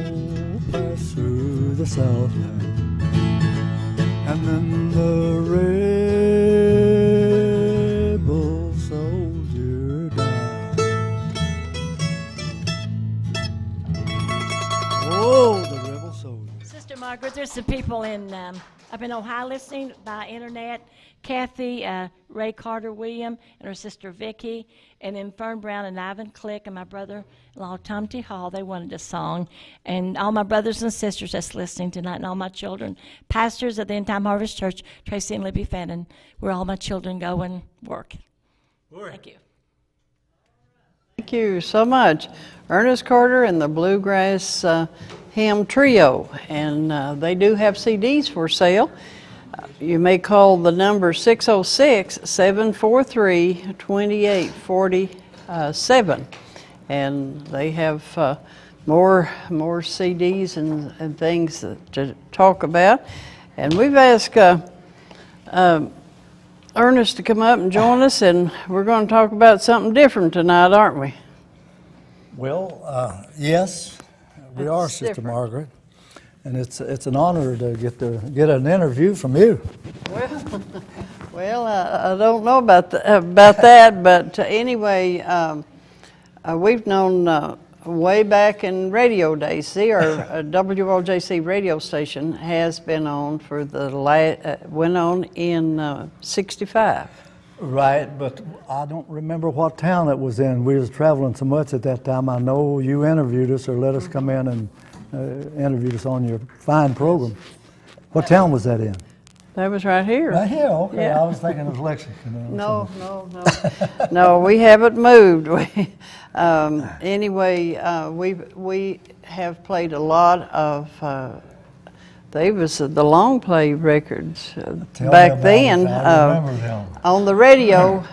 pass through the southland? And then the rebel soldier died. Oh, the rebel soldier. Sister Margaret, there's some people in um, up in Ohio listening by internet. Kathy, uh, Ray Carter William, and her sister Vicky, and then Fern Brown and Ivan Click, and my brother-in-law Tom T. Hall. They wanted a song, and all my brothers and sisters that's listening tonight, and all my children, pastors at the End Time Harvest Church, Tracy and Libby Fenton, where all my children go and work. Thank you. Thank you so much. Ernest Carter and the Bluegrass uh, Hymn Trio, and uh, they do have CDs for sale. You may call the number 606 743 2847, and they have uh, more more CDs and, and things to talk about. And we've asked uh, um, Ernest to come up and join us, and we're going to talk about something different tonight, aren't we? Well, uh, yes, we are, Sister different. Margaret, and it's it's an honor to get to get an interview from you. Well, well, I, I don't know about the, about that, but anyway, um, uh, we've known uh, way back in radio days. See, our uh, radio station has been on for the la- uh, went on in uh, '65. Right, but I don't remember what town it was in. We was traveling so much at that time. I know you interviewed us or let us come in and uh, interviewed us on your fine program. What town was that in? That was right here. Right here, okay. Yeah. I was thinking it was Lexington. No, no, no. No, we haven't moved. We, um, anyway, uh, we, we have played a lot of, uh, they was the long play records uh, Tell back then. Uh. On the radio,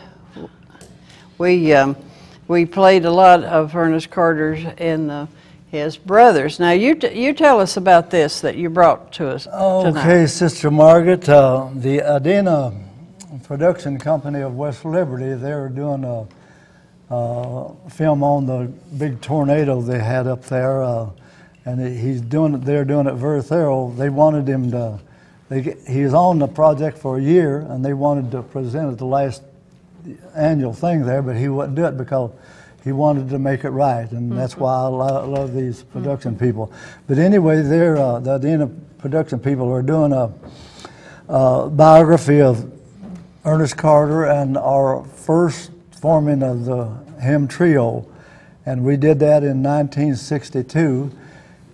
we, um, we played a lot of Ernest Carter's and uh, his brothers. Now, you, you tell us about this that you brought to us Okay. Sister Margaret, uh, the Adena production company of West Liberty, they were doing a, film on the big tornado they had up there, uh, and he- he's doing. They're doing it very thorough. They wanted him to. They, he on the project for a year, and they wanted to present it the last annual thing there, but he wouldn't do it because he wanted to make it right, and that's why I lo- love these production people. But anyway, they're uh, the Adena production people are doing a, uh biography of Ernest Carter and our first forming of the hymn trio, and we did that in 1962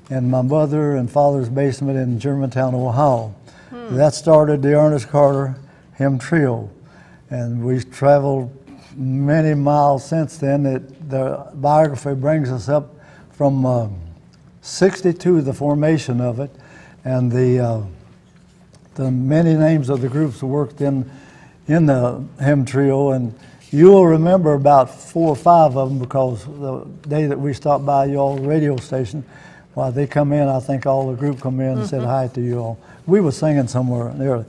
in my mother and father's basement in Germantown, Ohio. That started the Ernest Carter hymn trio, and we've traveled many miles since then. It, the biography brings us up from um 62, the formation of it, and the uh, the many names of the groups worked in in the hymn trio, and you will remember about four or five of them because the day that we stopped by y'all's radio station, while they come in, I think all the group come in and said hi to you all. We were singing somewhere there.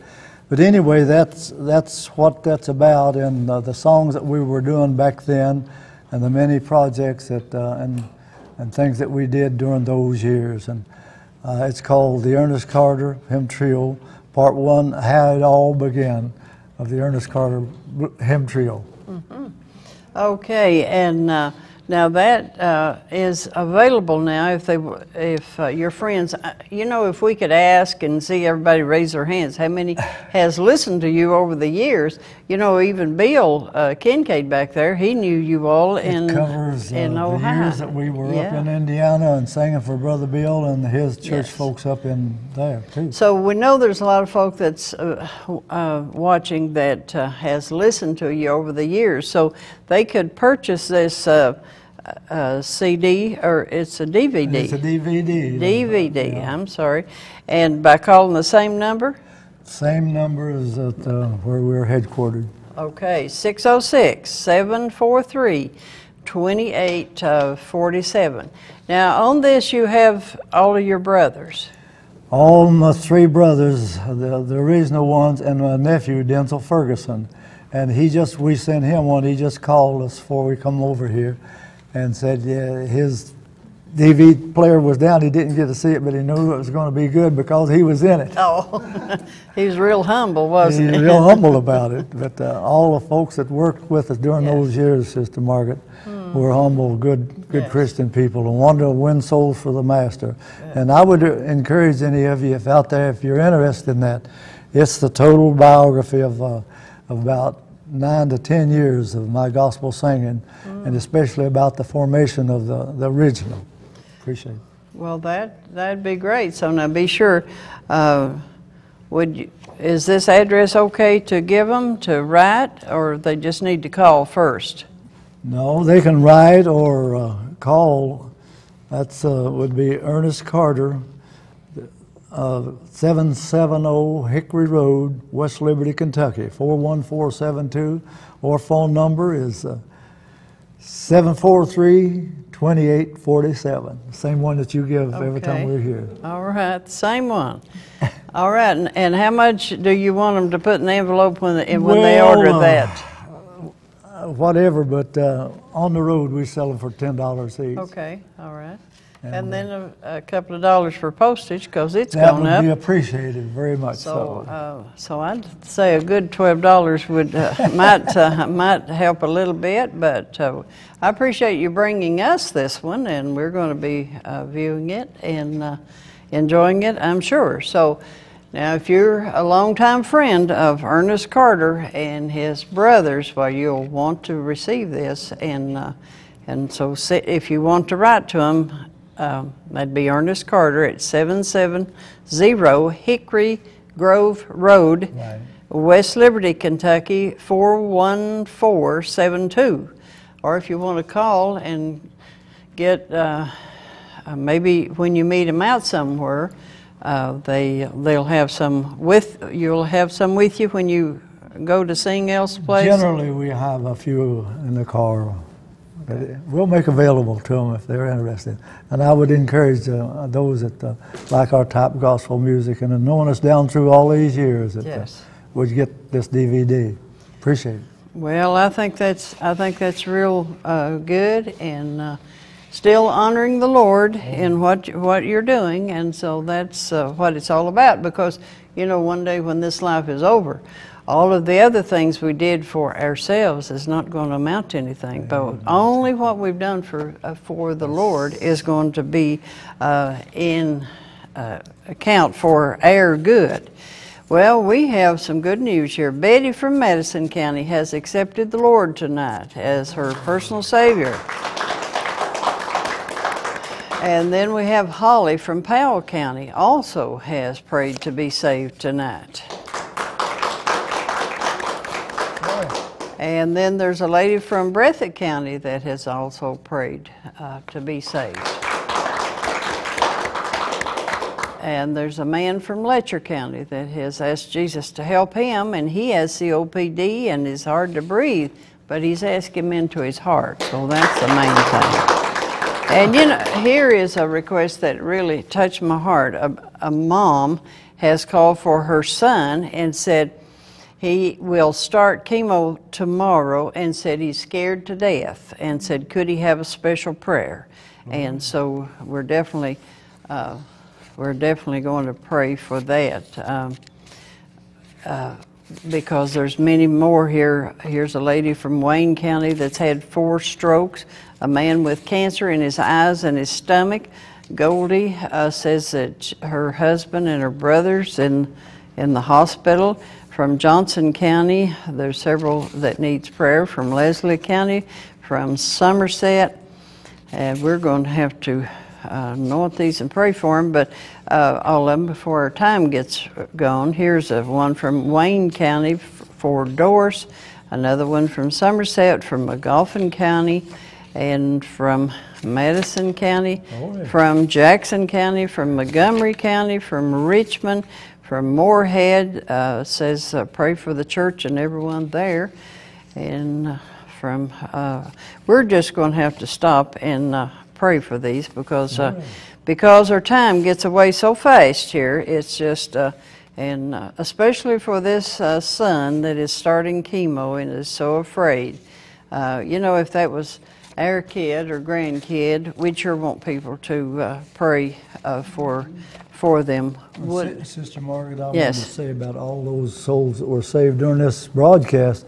But anyway, that's that's what that's about, and uh, the songs that we were doing back then, and the many projects that uh, and and things that we did during those years. And uh, it's called the Ernest Carter Hymn Trio, Part One: How It All Began, of the Ernest Carter Hymn Trio. Okay, and uh, now that uh, is available now if they, if uh, your friends, uh, you know, if we could ask and see everybody raise their hands, how many has listened to you over the years? You know, even Bill uh, Kincaid back there, he knew you all in, It covers uh, in the Ohio. years that we were up in Indiana and singing for Brother Bill and his church Yes. folks up in there too. So we know there's a lot of folk that's uh, uh, watching that uh, has listened to you over the years. So they could purchase this uh, uh, CD or it's a DVD. It's a DVD. DVD. Yeah. I'm sorry, and by calling the same number. Same number as at uh, where we're headquartered. Okay, 606 743 2847. Now, on this, you have all of your brothers. All my three brothers, the, the original ones, and my nephew, Denzel Ferguson. And he just, we sent him one, he just called us before we come over here and said, yeah, his DVD player was down. He didn't get to see it, but he knew it was going to be good because he was in it. Oh, he was real humble, wasn't He's he? real humble about it. But uh, all the folks that worked with us during those years, Sister Margaret, were humble, good, good Yes. Christian people and wanted to win souls for the Master. And I would uh, encourage any of you, if out there, if you're interested in that, it's the total biography of, uh, of about nine to ten years of my gospel singing, and especially about the formation of the, the original. Appreciate it. Well, that, that'd be great. So now be sure, uh, would you, is this address okay to give them to write, or they just need to call first? No, they can write or uh, call. That's uh, would be Ernest Carter, uh, 770 Hickory Road, West Liberty, Kentucky, 41472. Or phone number is uh, 743-2847. Same one that you give every time we're here. All right, same one. All right, and, and how much do you want them to put in the envelope when, they- when they Well, order uh, that? Uh, Whatever, but uh, on the road we sell them for $10 each. Okay, all right. And, then a, a couple of dollars for postage, because it's That gone would up. be appreciated very much So, so. uh, so I'd say a good twelve dollars would, uh, might, uh, might help a little bit, but, uh, I appreciate you bringing us this one, and we're gonna be, uh, viewing it and, uh, enjoying it, I'm sure. So, now, if you're a longtime friend of Ernest Carter and his brothers, well, you'll want to receive this, and, uh, and so if you want to write to them, um, that'd be Ernest Carter at 770 Hickory Grove Road, Right. West Liberty, Kentucky, 41472. Or if you want to call and get, uh, uh, maybe when you meet them out somewhere, uh, they, they'll have some with, you'll have some with you when you go to sing elsewhere. Generally, we have a few in the car that we'll make available to them if they're interested. And I would encourage uh, those that uh, like our top gospel music and have known us down through all these years that uh, would get this DVD. Appreciate it. Well, I think that's I think that's real uh, good and uh, still honoring the Lord in what what you're doing, and so that's uh, what it's all about. Because you know, one day when this life is over, all of the other things we did for ourselves is not going to amount to anything. But only what we've done for uh, for the Lord is going to be uh, in uh, account for our good. Well, we have some good news here. Betty from Madison County has accepted the Lord tonight as her personal Savior. And then we have Holly from Powell County also has prayed to be saved tonight. And then there's a lady from Breathitt County that has also prayed uh, to be saved. And there's a man from Letcher County that has asked Jesus to help him, and he has COPD and is hard to breathe, but he's asked him into his heart, so that's the main thing. And you know, here is a request that really touched my heart. A, a mom has called for her son and said he will start chemo tomorrow and said he's scared to death and said, could he have a special prayer? And so we're definitely. Uh, we're definitely going to pray for that um, uh, because there's many more here. Here's a lady from Wayne County that's had four strokes, a man with cancer in his eyes and his stomach. Goldie uh, says that her husband and her brothers in in the hospital. From Johnson County, there's several that needs prayer. From Leslie County, from Somerset, and we're going to have to uh, anoint these and pray for them, but uh, all of them before our time gets gone. Here's a one from Wayne County for Doris, another one from Somerset, from Magoffin County, and from Madison County, from Jackson County, from Montgomery County, from Richmond, from Morehead. Uh, says uh, pray for the church and everyone there, and uh, from uh, we're just going to have to stop and uh, pray for these because uh, because our time gets away so fast here. It's just uh, and uh, especially for this uh, son that is starting chemo and is so afraid. Uh, you know, if that was our kid or grandkid, we'd sure want people to uh, pray uh, for for them. Would- Sister Margaret, I wanted Yes. to say about all those souls that were saved during this broadcast,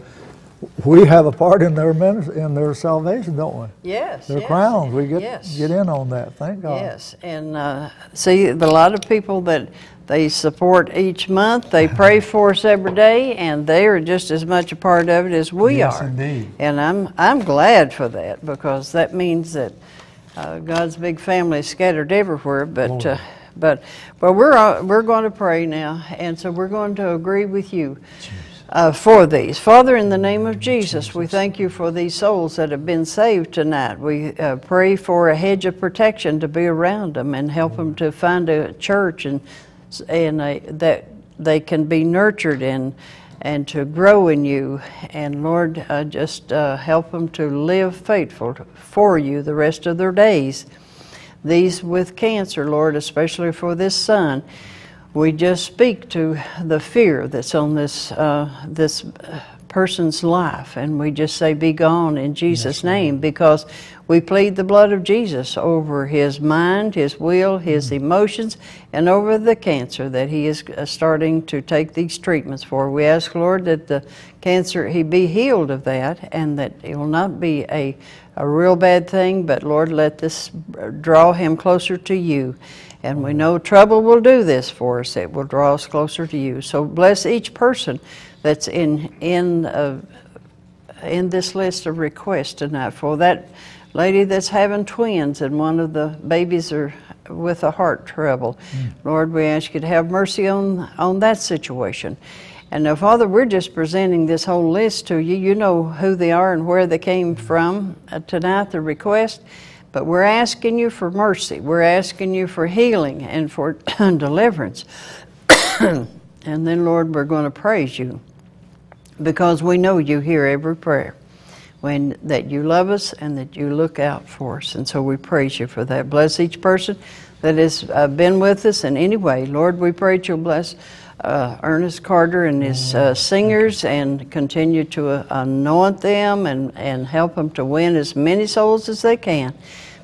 we have a part in their minis- in their salvation, don't we? Yes, Their yes, crowns, we get yes. get in on that. Thank God. Yes, and uh, see, a lot of people that they support each month, they pray for us every day, and they are just as much a part of it as we Yes, are. indeed. And I'm I'm glad for that because that means that uh, God's big family is scattered everywhere. But uh, but but we're uh, we're going to pray now, and so we're going to agree with you uh, for these. Father, in the name of Jesus, we thank you for these souls that have been saved tonight. We uh, pray for a hedge of protection to be around them and help them to find a church and and uh, that they can be nurtured in and to grow in you. And Lord, uh, just uh, help them to live faithful for you the rest of their days. These with cancer, Lord, especially for this son, we just speak to the fear that's on this uh, this person's life, and we just say, "Be gone in Jesus' name," because we plead the blood of Jesus over his mind, his will, his emotions, and over the cancer that he is uh, starting to take these treatments for. We ask, Lord, that the cancer he be healed of that, and that it will not be a a real bad thing, but Lord, let this draw him closer to you. And we know trouble will do this for us. It will draw us closer to you. So bless each person that's in in uh, in this list of requests tonight. For that lady that's having twins, and one of the babies are with a heart trouble. Lord, we ask you to have mercy on, on that situation. And now, Father, we're just presenting this whole list to you. You know who they are and where they came from uh, tonight, the request. But we're asking you for mercy. We're asking you for healing and for deliverance. and then, Lord, we're going to praise you because we know you hear every prayer when that you love us and that you look out for us. And so we praise you for that. Bless each person that has uh, been with us in any way. Lord we pray that you'll bless uh, ernest carter and his uh, singers and continue to uh, anoint them and, and help them to win as many souls as they can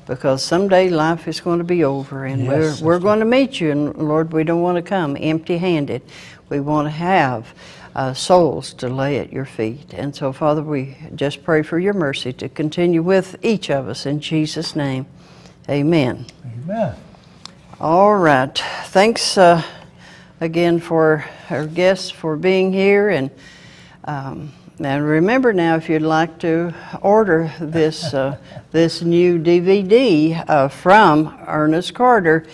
because someday life is going to be over and Yes, we're, we're going to meet you. And lord we don't want to come empty handed we want to have uh, souls to lay at your feet. And so, Father, we just pray for your mercy to continue with each of us in Jesus' name. Amen. Amen. All right. Thanks uh, again for our guests for being here. And, um, and remember now, if you'd like to order this, uh, this new DVD uh, from Ernest Carter,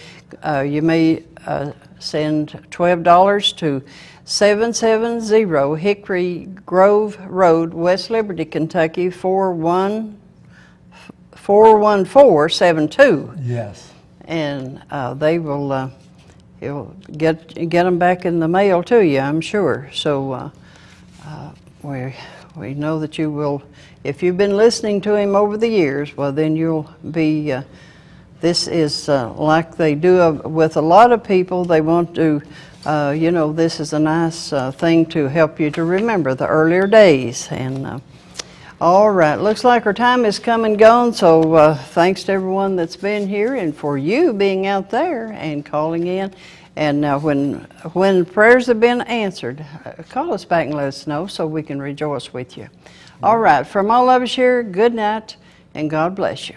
uh, you may uh, send $12 to 770 Hickory Grove Road, West Liberty, Kentucky, 41 41472. Yes. And uh, they will uh, he'll get get them back in the mail to you, I'm sure. So uh, uh, we we know that you will. If you've been listening to him over the years, well, then you'll be. Uh, this is uh, like they do with a lot of people. They want to, uh, you know, this is a nice uh, thing to help you to remember the earlier days. And uh, all right, looks like our time is come and gone. So uh, thanks to everyone that's been here and for you being out there and calling in. And now, when when prayers have been answered, uh, call us back and let us know so we can rejoice with you. All right, from all of us here, good night and God bless you.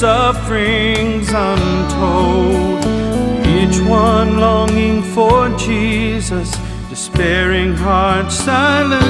Sufferings untold. Each one longing for Jesus, despairing heart, silent